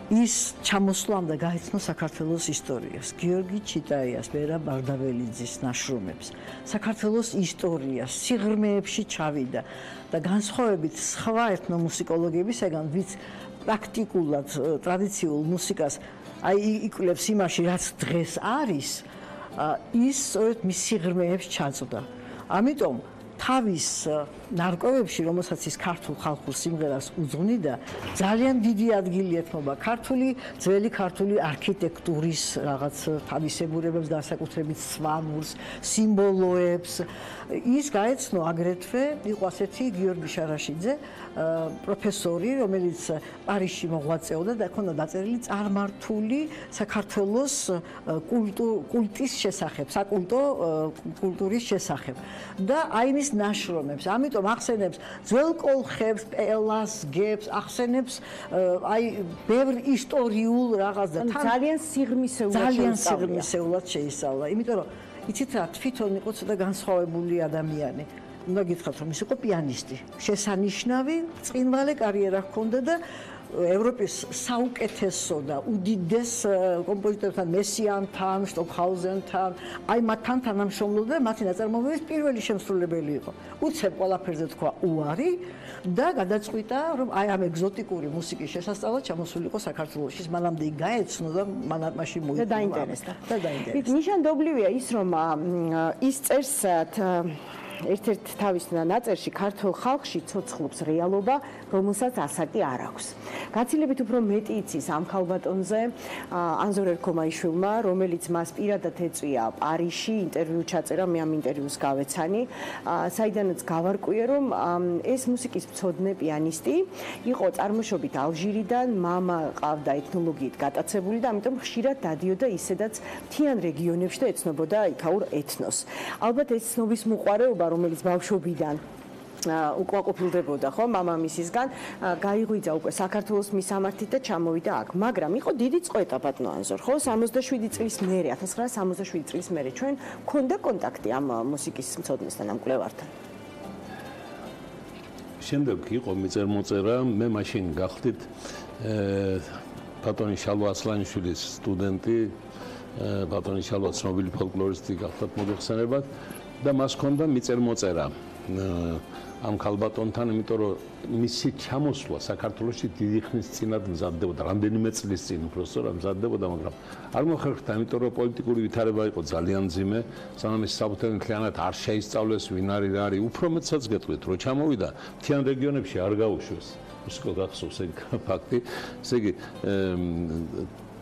ის ჩამოსვლამ და გაიცნო საქართველოს ისტორიას გიორგი ჩიტაიას ვერა ბარდაველიძის ნაშრომებს საქართველოს ისტორიას სიღრმეებში ჩავიდა და განსხვავებით სხვა ეთნომუსიკოლოგებისგან ვინც პრაქტიკულად ტრადიციულ მუსიკას აი იკვლევს იმაში რაც დღეს არის ის სწორედ მის სიღრმეებს ჩაწვდა ამიტომ თავის ნარკოვებში, რომელსაც ის ქართულ ხალხურ სიმღერას უძღვნიდა, ძალიან დიდი ადგილი ეთმობა ქართული ძველი ქართული არქიტექტურის რაღაც თავისებურებებს, განსაკუთრებით სვანურს, სიმბოლოებს. ის გაეცნო აგრეთვე, იყო ასეთი გიორგი შარაშიძე, პროფესორი, რომელიც პარიზში მოღვაწეობდა და ქონდა დაწერილი წარმართული საქართველოს კულტის შესახებ, საკულტო კულტურის შესახებ. და აი მის ნაშრომებს, ამიტომ ახსენებს ძველ კოლხებს, პელას, გებს, ახსენებს აი ბევრ ისტორიულ რაღაც და ძალიან სიღრმისეულად ძალიან სიღრმისეულად შეისწავლა. იმიტომ რომ იცით რა, თვითონ იყო ცოტა განსხვავებული ადამიანი. უნდა გითხრათ რომ ის იყო პიანისტი. შესანიშნავი, წინვალე კარიერა ჰქონდა და ევროპის საუკეთესო და უდიდეს კომპოზიტორთან მესიანთან, შტოკჰაუზენთან, აი მათთან თანამშრომლობდა და მათი ნაწარმოებების პირველი შემსრულებელი იყო. უცებ ყველაფერზე თქვა უარი და გადაწყვიტა რომ აი ამ ეგზოტიკური მუსიკის შესასწავლად ჩამოსულიყო საქართველოში. მანამდე გაეცნო და მანამ მაშინ მოიწვა. და დაინტერესდა. და დაინტერესდა. ნიშანდობლივია ის რომ ის წერს ერთ-ერთ თავის ნაწერში ქართულ ხალხში ცოცხლობს რეალობა, რომელსაც ასაკი არ აქვს. გაცილებით უფრო მეტი იცის ამ ხალბატონზე ანზორ ერქომაიშვილმა, რომელიც მას პირადად ეწვია პარიში ინტერვიუ ჩაწერა, მე ამ ინტერვიუს გავეცანი, საიდანაც გავარკვიე, რომ ეს მუსიკის მცოდნე პიანისტი იყო წარმოშობით ალჟირიდან, мама ყავდა ეთნოლოგიით გატაცებული და ამიტომ ხშირად დადიოდა ისედაც თიან რეგიონებში და ეცნობოდა იქაურ ეთნოს. ალბათ ეს ცნობის მოყარეობა რომელიც ბავშვობიდან უკმაყოფილდებოდა ხო მამამისისგან გაიღვიძა უკვე საქართველოს მისამართით და ჩამოვიდა აქ. მაგრამ იყო დიდი წყვეტა ბატონო ანზორ ხო? 67 წლის მერე 1967 წლის მერე ჩვენ გქონდა კონტაქტი ამ მუსიკის მცოდნესთან ამ კვლევართან. შემდეგ იყო მიწერმოწერა მე მაშინ გახდით ბატონი შალვა ასლანიშვილის სტუდენტი ბატონი შალვა ცნობილი ფოლკლორისტი გახდათ მოგეხსენებათ და მას ჰქონდა მიწერმოწერა ამ ქალბატონთან, იმიტომ რომ მისი ჩამოსვლა საქართველოსში დიდი ხნის წინად მზადდებოდა, რამდენიმე წლის წინ უბრალოდ მზადდებოდა, მაგრამ არ მოხერხდა, იმიტომ რომ პოლიტიკური ვითარება იყო ძალიან ძიმე, სანამ ეს საბუთელი მთლიანად არ შეისწავლეს, ვინ არის რა არის, უფრო მეტსაც გეტყვით, რომ ჩამოვიდა თიან რეგიონებში არ გაუშვეს. ისე გახსოვს ეგ ფაქტი. ესე იგი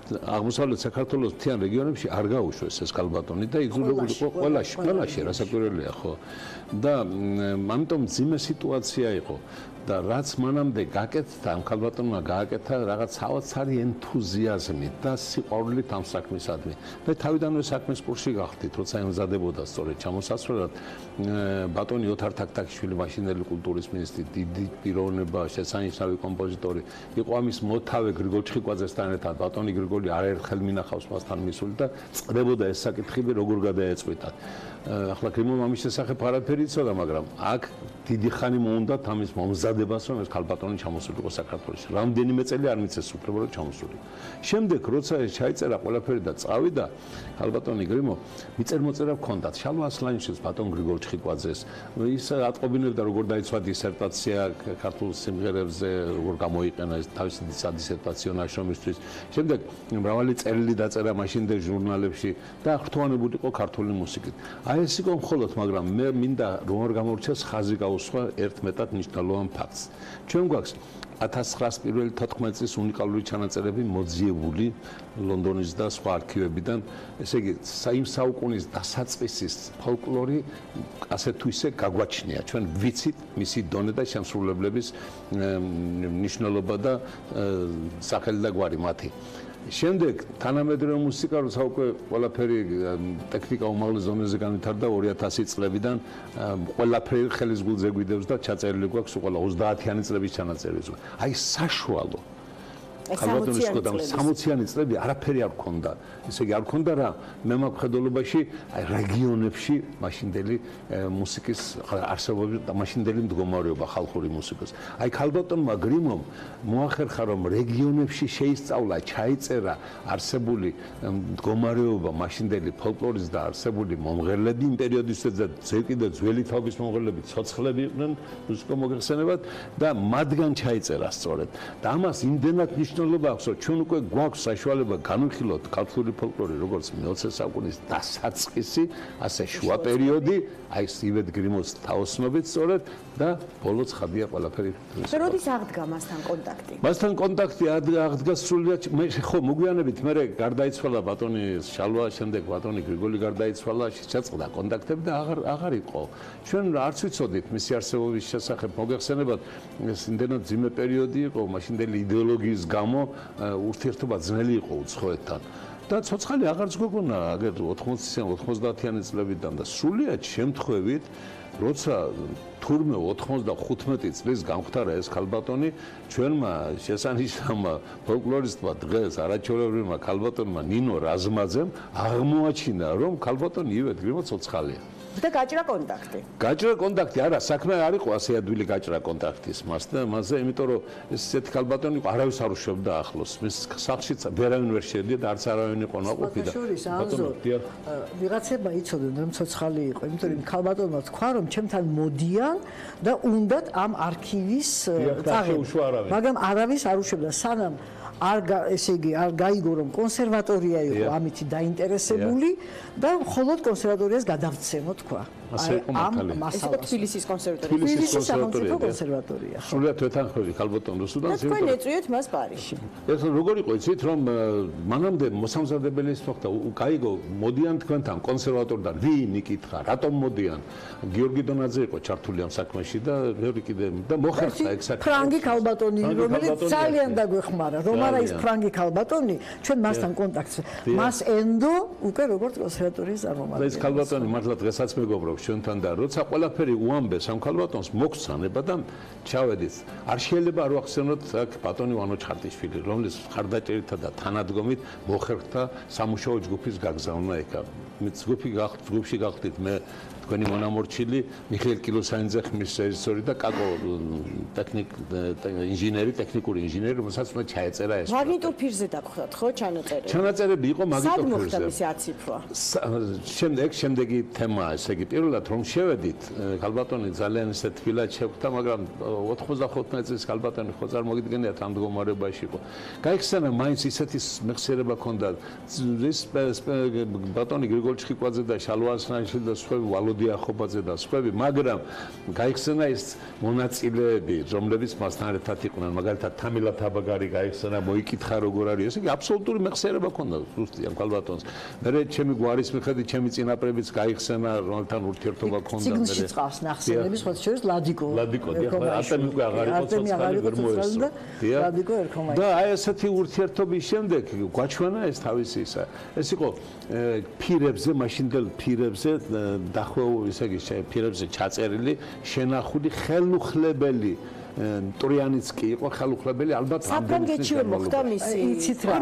აღმოსავლეთ საქართველოს მთიან რეგიონებში არ გაუშვეს ეს ქალბატონი და იყო ყველაში, ყველაში რასაკვირველია ხო? და ამიტომ ძიმე სიტუაცია იყო. და რაც მანამდე გაკეთდა ამ ქალბატონმა გააკეთა რაღაც საოცარი ენთუზიაზმი და სიყვარულით ამ საქმისადმი. მე თავიდანვე საქმის კურსში გავხდით, როცა იმზადებოდა სწორედ ჩამოსასვლელად ბატონი ოთარ თაქთაქიშვილი მაშინელი კულტურის მინისტრი, დიდი პიროვნება, შესანიშნავი კომპოზიტორი. იყო ამის მოთავე გრიგოლ ჩხიკვაძესთან ერთად, ბატონი გრიგოლი არაერთხელ მინახავს მასთან მისული და წდებოდა ეს საკითხები როგორ გადაეწყვიტა. ახლა კრიმულ ამის შესახებ არაფერი იცოდა, მაგრამ აქ დიდი ხანი მოუნდათ ამის მომზადებას, რომ ეს ქალბატონი ჩამოსულიყო საქართველოში. რამდენიმე წელი არ მიცეს უბრალოდ ჩამოსული. შემდეგ როცა ეს ჩაიწერა ყველაფერი და წავიდა ქალბატონი გრიმო, მიწერმოწერა ჰქონდათ შალვა ასლანიშვილს, ბატონ გრიგოლ ჩხიკვაძეს. ის ატყობინებდა როგორ დაიცვა დისერტაცია ქართულ სიმღერებზე, როგორ გამოიყენა ეს თავისი დისერტაციო ნაშრომისთვის. შემდეგ მრავალი წერილი დაწერა მაშინდელ ჟურნალებში და აღრთვანებულიყო ქართული მუსიკით. აი ეს იყო მხოლოდ, მაგრამ მე მინდა რომ არ გამორჩეს ხაზი გაუსვა ერთ მეტად მნიშვნელოვან ფაქტს. ჩვენ გვაქვს 1914 წლის უნიკალური ჩანაწერები მოძიებული ლონდონის და სხვა არქივებიდან, ესე იგი, საიმ საუკუნის დასაწყისის ფოლკლორი ასე თუ ისე გაგვაჩნია. ჩვენ ვიცით მისი დონე და შემსრულებლების მნიშვნელობა და სახელი და გვარი მათი. შემდეგ თანამედროვე მუსიკა როცა უკვე ყველაფერი ტექნიკა უმაღლეს ზონაზე განვითარდა 2000 წლებიდან ყველაფერი ხელის გულზე გვიდევს და ჩაწერილი გვაქვს ყველა 30-იანი წლების ჩანაწერები. აი საშუალო ხალბატონის კოდა 60-იანი წლები არაფერი არ ქონდა. ესე იგი არ ქონდა რა მე მაქვს აი რეგიონებში მაშინდელი მუსიკის არსებობის და მაშინდელი მდგომარეობა ხალხური მუსიკის. აი ხალბატონმა გრიმომ მოახერხა რომ რეგიონებში შეისწავლა, ჩაიწერა არსებული მდგომარეობა მაშინდელი ფოლკლორის და არსებული მომღერლები იმ პერიოდისთვის და ძე კიდე ძველი თაობის მომღერლები ცოცხლები იყვნენ მუსიკო მოგეხსენებათ და მათგან ჩაიწერა სწორედ. და ამას იმდენად ნიშნავს მნიშვნელობა აქვს, რომ ჩვენ უკვე გვაქვს საშუალება განვიხილოთ ქართული ფოლკლორი როგორც მე-20 საუკუნის დასაწყისი, ასე შუა პერიოდი, აი ეს ივეთ გრიმოს თაოსნობით სწორედ და ბოლოს ხადია ყველაფერი. როდის აღდგა მასთან კონტაქტი? მასთან კონტაქტი აღდგა სრულიად მე ხო მოგვიანებით მე გარდაიცვალა ბატონი შალვა, შემდეგ ბატონი გრიგოლი გარდაიცვალა, შეწყდა კონტაქტები და აღარ აღარ იყო. ჩვენ არც ვიცოდით მისი არსებობის შესახებ მოგეხსენებათ, ეს იმდენად ძიმე პერიოდი იყო, მაშინდელი იდეოლოგიის გამ გამო ურთიერთობა ძნელი იყო უცხოეთთან. და ცოცხალი აღარც გოგონა აგერ 80-იან 90-იანი წლებიდან და სრულიად შემთხვევით როცა თურმე 95 წლის გამختარა ეს ქალბატონი ჩვენმა შესანიშნავმა ფოლკლორისტმა დღეს არაჩვეულებრივმა ქალბატონმა ნინო რაზმაძემ აღმოაჩინა რომ ქალბატონი ივეთ გრიმო ცოცხალია და გაჭრა კონტაქტი. გაჭრა კონტაქტი, არა, საქმე არ იყო ასე ადვილი გაჭრა კონტაქტის მას და მასზე, იმიტომ რომ ეს ესეთი ქალბატონი იყო, არავის არ უშვებდა ახლოს. მის სახშიც ვერავინ ვერ შედია და არც არავინ იყო ნაყოფი და ბატონო, ვიღაცება იცოდნენ რომ ცოცხალი იყო, იმიტომ რომ ქალბატონმა თქვა რომ ჩემთან მოდიან და უნდათ ამ არქივის წაღება. მაგრამ არავის არ უშვებდა სანამ არ ესე იგი არ გაიგო რომ კონსერვატორია იყო ამითი დაინტერესებული და მხოლოდ კონსერვატორიას გადავცემო თქვა. ასე იყო მართალი. ეს იყო თბილისის კონსერვატორია. თბილისის სახელმწიფო კონსერვატორია. სულიად ვეთანხმები ქალბატონ რუსუდანს. და თქვენ ეწვიეთ მას პარიზში. ეს როგორ იყო იცით რომ მანამდე მოსამზადებელის თქმა გაიგო მოდიან თქვენთან კონსერვატორიდან ვინ იკითხა რატომ მოდიან გიორგი დონაძე იყო ჩართული ამ საქმეში და მეორე კიდე და მოხერხდა ეგ საქმე. ფრანგი ქალბატონი რომელიც ძალიან დაგვეხმარა რომ არა ის ფრანგი ქალბატონი ჩვენ მასთან კონტაქტს მას ენდო უკვე როგორც კონსერვატორიის წარმომადგენელი. ეს ქალბატონი მართლა დღესაც მეგობრობ ვფიქრობ ჩვენთან და როცა ყველაფერი უამბეს ამ ქალბატონს მოგცანება და ჩავედით. არ შეიძლება არ ვახსენოთ აქ ბატონი ვანო ჩხარტიშვილი რომლის ხარდაჭერითა და თანადგომით მოხერხდა სამუშაო ჯგუფის გაგზავნა ეკა. მე ჯგუფი გახდ ჯგუფში გახდით. მე თქვენი მონამორჩილი მიხეილ კილოსაინძე ხმის რეჟისორი და კაკო ტექნიკ ინჟინერი, ტექნიკური ინჟინერი, რომელსაც მე ჩაეწერა ეს. მაგნიტურ ფირზე დაგხვდათ, ხო, ჩანაწერები? ჩანაწერები იყო მაგნიტურ ფირზე. სად მოხდა მისი აციფრვა? შემდეგ, შემდეგი თემაა, ესე იგი, პირველად რომ შევედით, ქალბატონი ძალიან ისე თბილად შეგვთა, მაგრამ 95 წლის ქალბატონი ხო წარმოგიდგენიათ ამ მდგომარეობაში იყო. გაიხსენა მაინც ისეთი მეხსიერება ქონდა ის ბატონი გრიგოლ ჩხიკვაძე და შალვა ასრანიშვილი და სხვა ვალო დიახობაძე და სხვები, მაგრამ გაიხსენა ეს მონაწილეები, რომლებიც მასთან ერთად იყვნენ, მაგალითად თამილა თაბაგარი გაიხსენა, მოიკითხა როგორ არის, ესე იგი აბსოლუტური მეხსიერება ქონდა ზუსტი ამ კალბატონს. მე ჩემი გვარის მიხედვით, ჩემი წინაპრებიც გაიხსენა, რომელთან ურთიერთობა ქონდა მე. ციგნში წავს ნახსენების ხო შეიძლება ლადიკო. ლადიკო, დიახ, არტემი უკვე აღარ იყო ცოცხალი ვერ მოესწრო. ლადიკო ერქომაი. და აი ესეთი ურთიერთობის შემდეგ გვაჩვენა ეს თავისი ისა. ეს იყო ფირებზე, მაშინდელ ფირებზე დახვეულ, ისე იგი ფირებზე ჩაწერილი შენახული ხელუხლებელი ტრიანიც კი იყო ხელუხლებელი ალბათ საფრანგეთში მოხდა მისი იცით რა?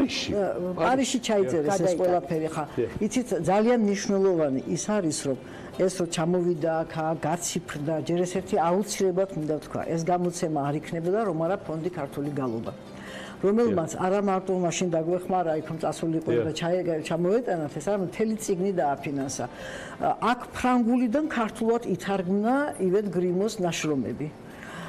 პარიში ჩაიწერეს ეს ყველაფერი ხა. იცით ძალიან მნიშვნელოვანი ის არის რომ ეს რო ჩამოვიდა აქ გაციფრდა ჯერ ეს ერთი აუცილებლად მინდა ვთქვა. ეს გამოცემა არ იქნებოდა რომ არა ფონდი ქართული გალობა რომელმაც არა მარტო მაშინ დაგვეხმარა იქ რომ წასულიყო და ჩამოეტანათ ეს არა მთელი ციგნი დააფინანსა. აქ ფრანგულიდან ქართულად ითარგმნა ივეთ გრიმოს ნაშრომები.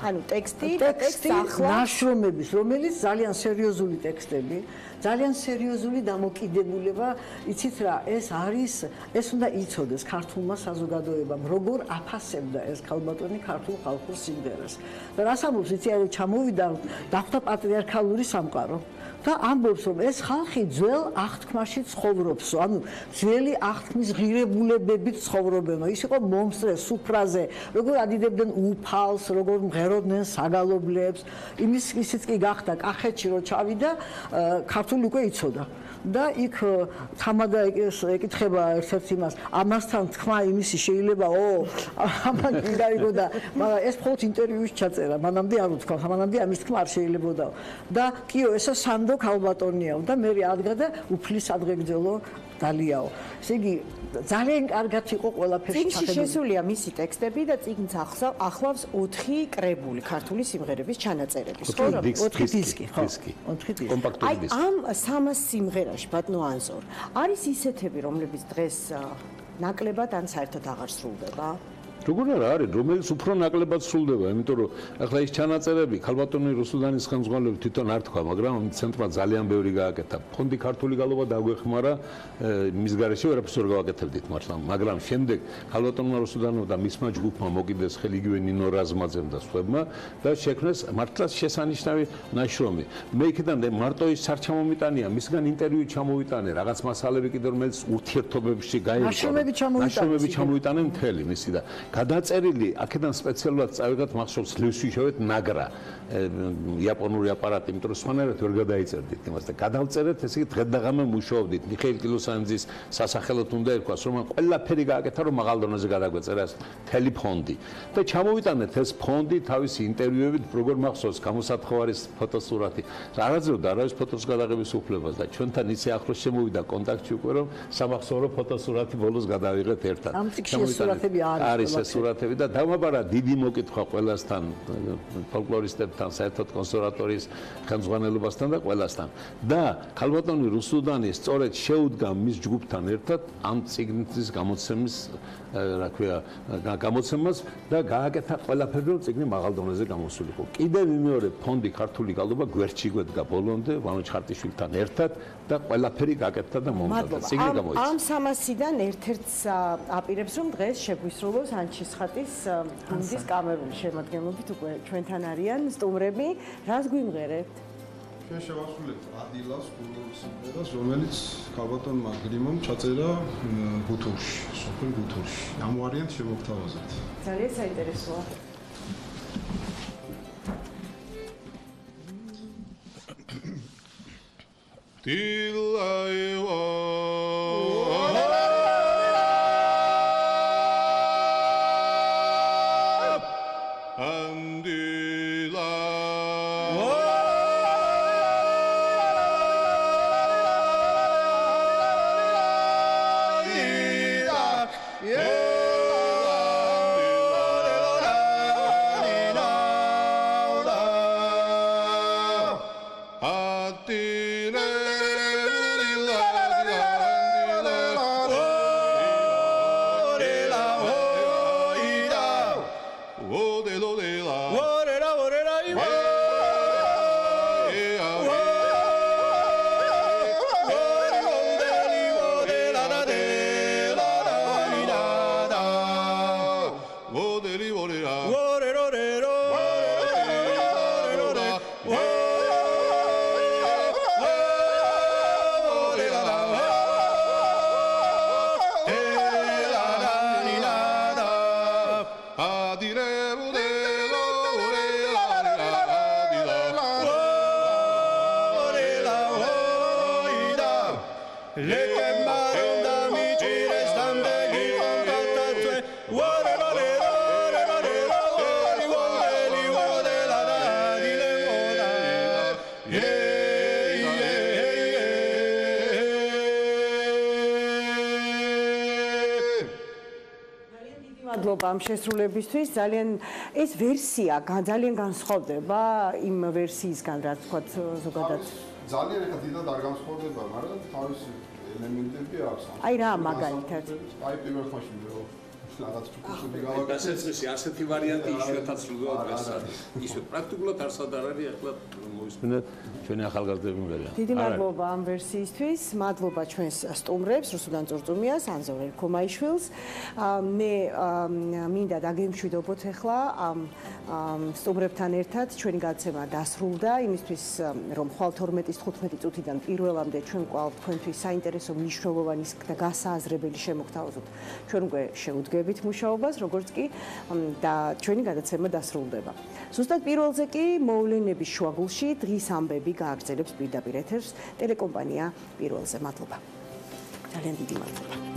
ანუ ტექსტი ტექსტი ნაშრომების რომელიც ძალიან სერიოზული ტექსტები ძალიან სერიოზული დამოკიდებულება იცით რა ეს არის ეს უნდა იცოდეს ქართულმა საზოგადოებამ როგორ აფასებდა ეს ქალბატონი ქართულ ხალხურ სიმღერას. და რას ამბობს იცი აი ჩამოვიდა დახვდა პატრიარქალური სამყარო და ამბობს რომ ეს ხალხი ძველ აღთქმაში ცხოვრობს ანუ ძველი აღთქმის ღირებულებებით ცხოვრობენ. ის იყო მომსწრე სუფრაზე როგორ ადიდებდნენ უფალს როგორ მღეროდნენ საგალობლებს. იმის ისიც კი გახდა კახეთში რო ჩავიდა ქართული უკვე იცოდა და იქ თამადა ეკითხება ერთ-ერთ იმას. ამასთან თქვა იმისი შეიძლებაო ამან კი დაიგო და მაგრამ ეს მხოლოდ ინტერვიუში ჩაწერა. მანამდე არ უთქვა. მანამდე ამის თქმა არ შეიძლებაოდაო და კიო ესა სანდო ქალბატონიაო და მე ადგა და უფლის ადგეგძელო დალიაო. ესე იგი ძალიან კარგად იყო ყველაფერი ჩახედული. წიგნში შესულია მისი ტექსტები და წიგნს ახლავს 4 კრებული ქართული სიმღერების ჩანაწერების, ხო? 4 დისკი, ხო? 4 დისკი. კომპაქტური დისკი. აი ამ 300 სიმღერაში ბატონო ანზორ არის ისეთები, რომლებიც დღეს ნაკლებად ან საერთოდ აღარ სრულდება? როგორ არა არის? რომელიც უფრო ნაკლებად სრულდება იმიტომ რომ ახლა ის ჩანაწერები ქალბატონი რუსუდანის ხელმძღვანელობით თვითონ არ თქვა მაგრამ ცენტრმა ძალიან ბევრი გააკეთა. ფონდი ქართული გალობა დაგვეხმარა მის გარეშე ვერაფერს ვერ გავაკეთებდით მართლა. მაგრამ შემდეგ ქალბატონმა რუსუდანოვ და მისმა ჯგუფმა მოკიდეს ხელი იგივე ნინო რაზმაძემ და სხვებმა და შექმნეს მართლა შესანიშნავი ნაშრომი. მე იქიდან მარტო ის არ ჩამომიტანია მისგან ინტერვიუ ჩამოვიტანე რაღაც მასალები კიდე რომელიც ურთიერთობებში გაიყო ნაშრომები ჩამოვიტანე ნაშრომები ჩამოვიტანე მთელი მისი და გადაწერილი აქედან სპეციალურად წავიღეთ მახსოვს ლევსიშოვეთ ნაგრა იაპონური აპარატი, იმიტომ რომ სხვანაირად ვერ გადაიწერდით იმას და გადავწერეთ, ესე იგი დღედაღამე მუშაობდით. მიხეილ კილოსანძის სასახელოდ უნდა ერქვას, რომ ყველაფერი გააკეთა, რომ მაღალ დონეზე გადაგვეწერა თელი ფონდი. და ჩამოვიტანეთ ეს ფონდი თავისი ინტერვიუებით, როგორ მახსოვს, გამოსათხო არის ფოტოსურათი. არაძროდ არავის ფოტოს გადაღების უფლებას და ჩვენთან ისე ახლოს შემოვიდა კონტაქტი უკვე, რომ სამახსოვრო ფოტოსურათი ბოლოს გადავიღეთ ერთად. ამ წიგნში სურათები არის. არის ეს სურათები და დავაბარა დიდი მოკითხვა ყველასთან ფოლკლორისტებს თან საერთოდ კონსერვატორიის ხელმძღვანელობასთან და ყველასთან. და ქალბატონი რუსუდანი სწორედ შეუდგა მის ჯგუფთან ერთად ამ ციგნის გამოცემის რა ქვია გამოცემას და გააკეთა ყველაფერი რომ ციგნი მაღალ დონეზე გამოსულიყო. კიდევ მეორე ფონდი ქართული გალობა გვერდში გვედგა ბოლომდე ვანო ჩხარტიშვილთან ერთად და ყველაფერი გააკეთა და მომზადდა. ციგნი გამოიცა. ამ 300-დან ერთ-ერთს აპირებს რომ დღეს შეგვისრულოს ანჩისხატის გუნდის კამერული შემადგენლობით უკვე ჩვენთან არიან სტუმრები. რას გვიმღერებთ? ჩვენ შევასრულებთ ადილას გუნდობის სიმღერას, რომელიც ქალბატონმა გრიმომ ჩაწერა გუთურში, სოფელ გუთურში. ამ ვარიანტს შემოგთავაზებთ. ძალიან საინტერესოა. დილაევა and მადლობა ამ შესრულებისთვის. ძალიან ეს ვერსია ძალიან განსხვავდება იმ ვერსიისგან, რაც თქვა ზოგადად. ძალიან ეხა დიდად არ განსხვავდება, მაგრამ თავისი ელემენტები აქვს. აი რა მაგალითად? აი პირველ ხმაში მე რაღაც ფიქრობდი გავაკეთე. დასაწყისი ასეთი ვარიანტი იშვიათად სრულდება დღეს. ისე პრაქტიკულად არსად არ არის ახლა მოისმინეთ ჩვენი ახალგაზრდები მღერიან. დიდი მადლობა ამ ვერსიისთვის. მადლობა ჩვენს სტუმრებს, რუსუდან წურწუმიას, ანზორ ერქომაიშვილს. მე მინდა დაგემშვიდობოთ ახლა ამ სტუმრებთან ერთად ჩვენი გაცემა დასრულდა იმისთვის რომ ხვალ 12-ის 15 წუთიდან პირველამდე ჩვენ კვალ თქვენთვის საინტერესო მნიშვნელოვანი და გასააზრებელი შემოგთავაზოთ. ჩვენ უკვე შეუდგებით მუშაობას, როგორც კი და ჩვენი გადაცემა დასრულდება. ზუსტად პირველზე კი მოვლენების შუაგულში დღის ამბები გააგრძელებს პირდაპირ ეთერს ტელეკომპანია პირველზე. მადლობა. ძალიან დიდი მადლობა.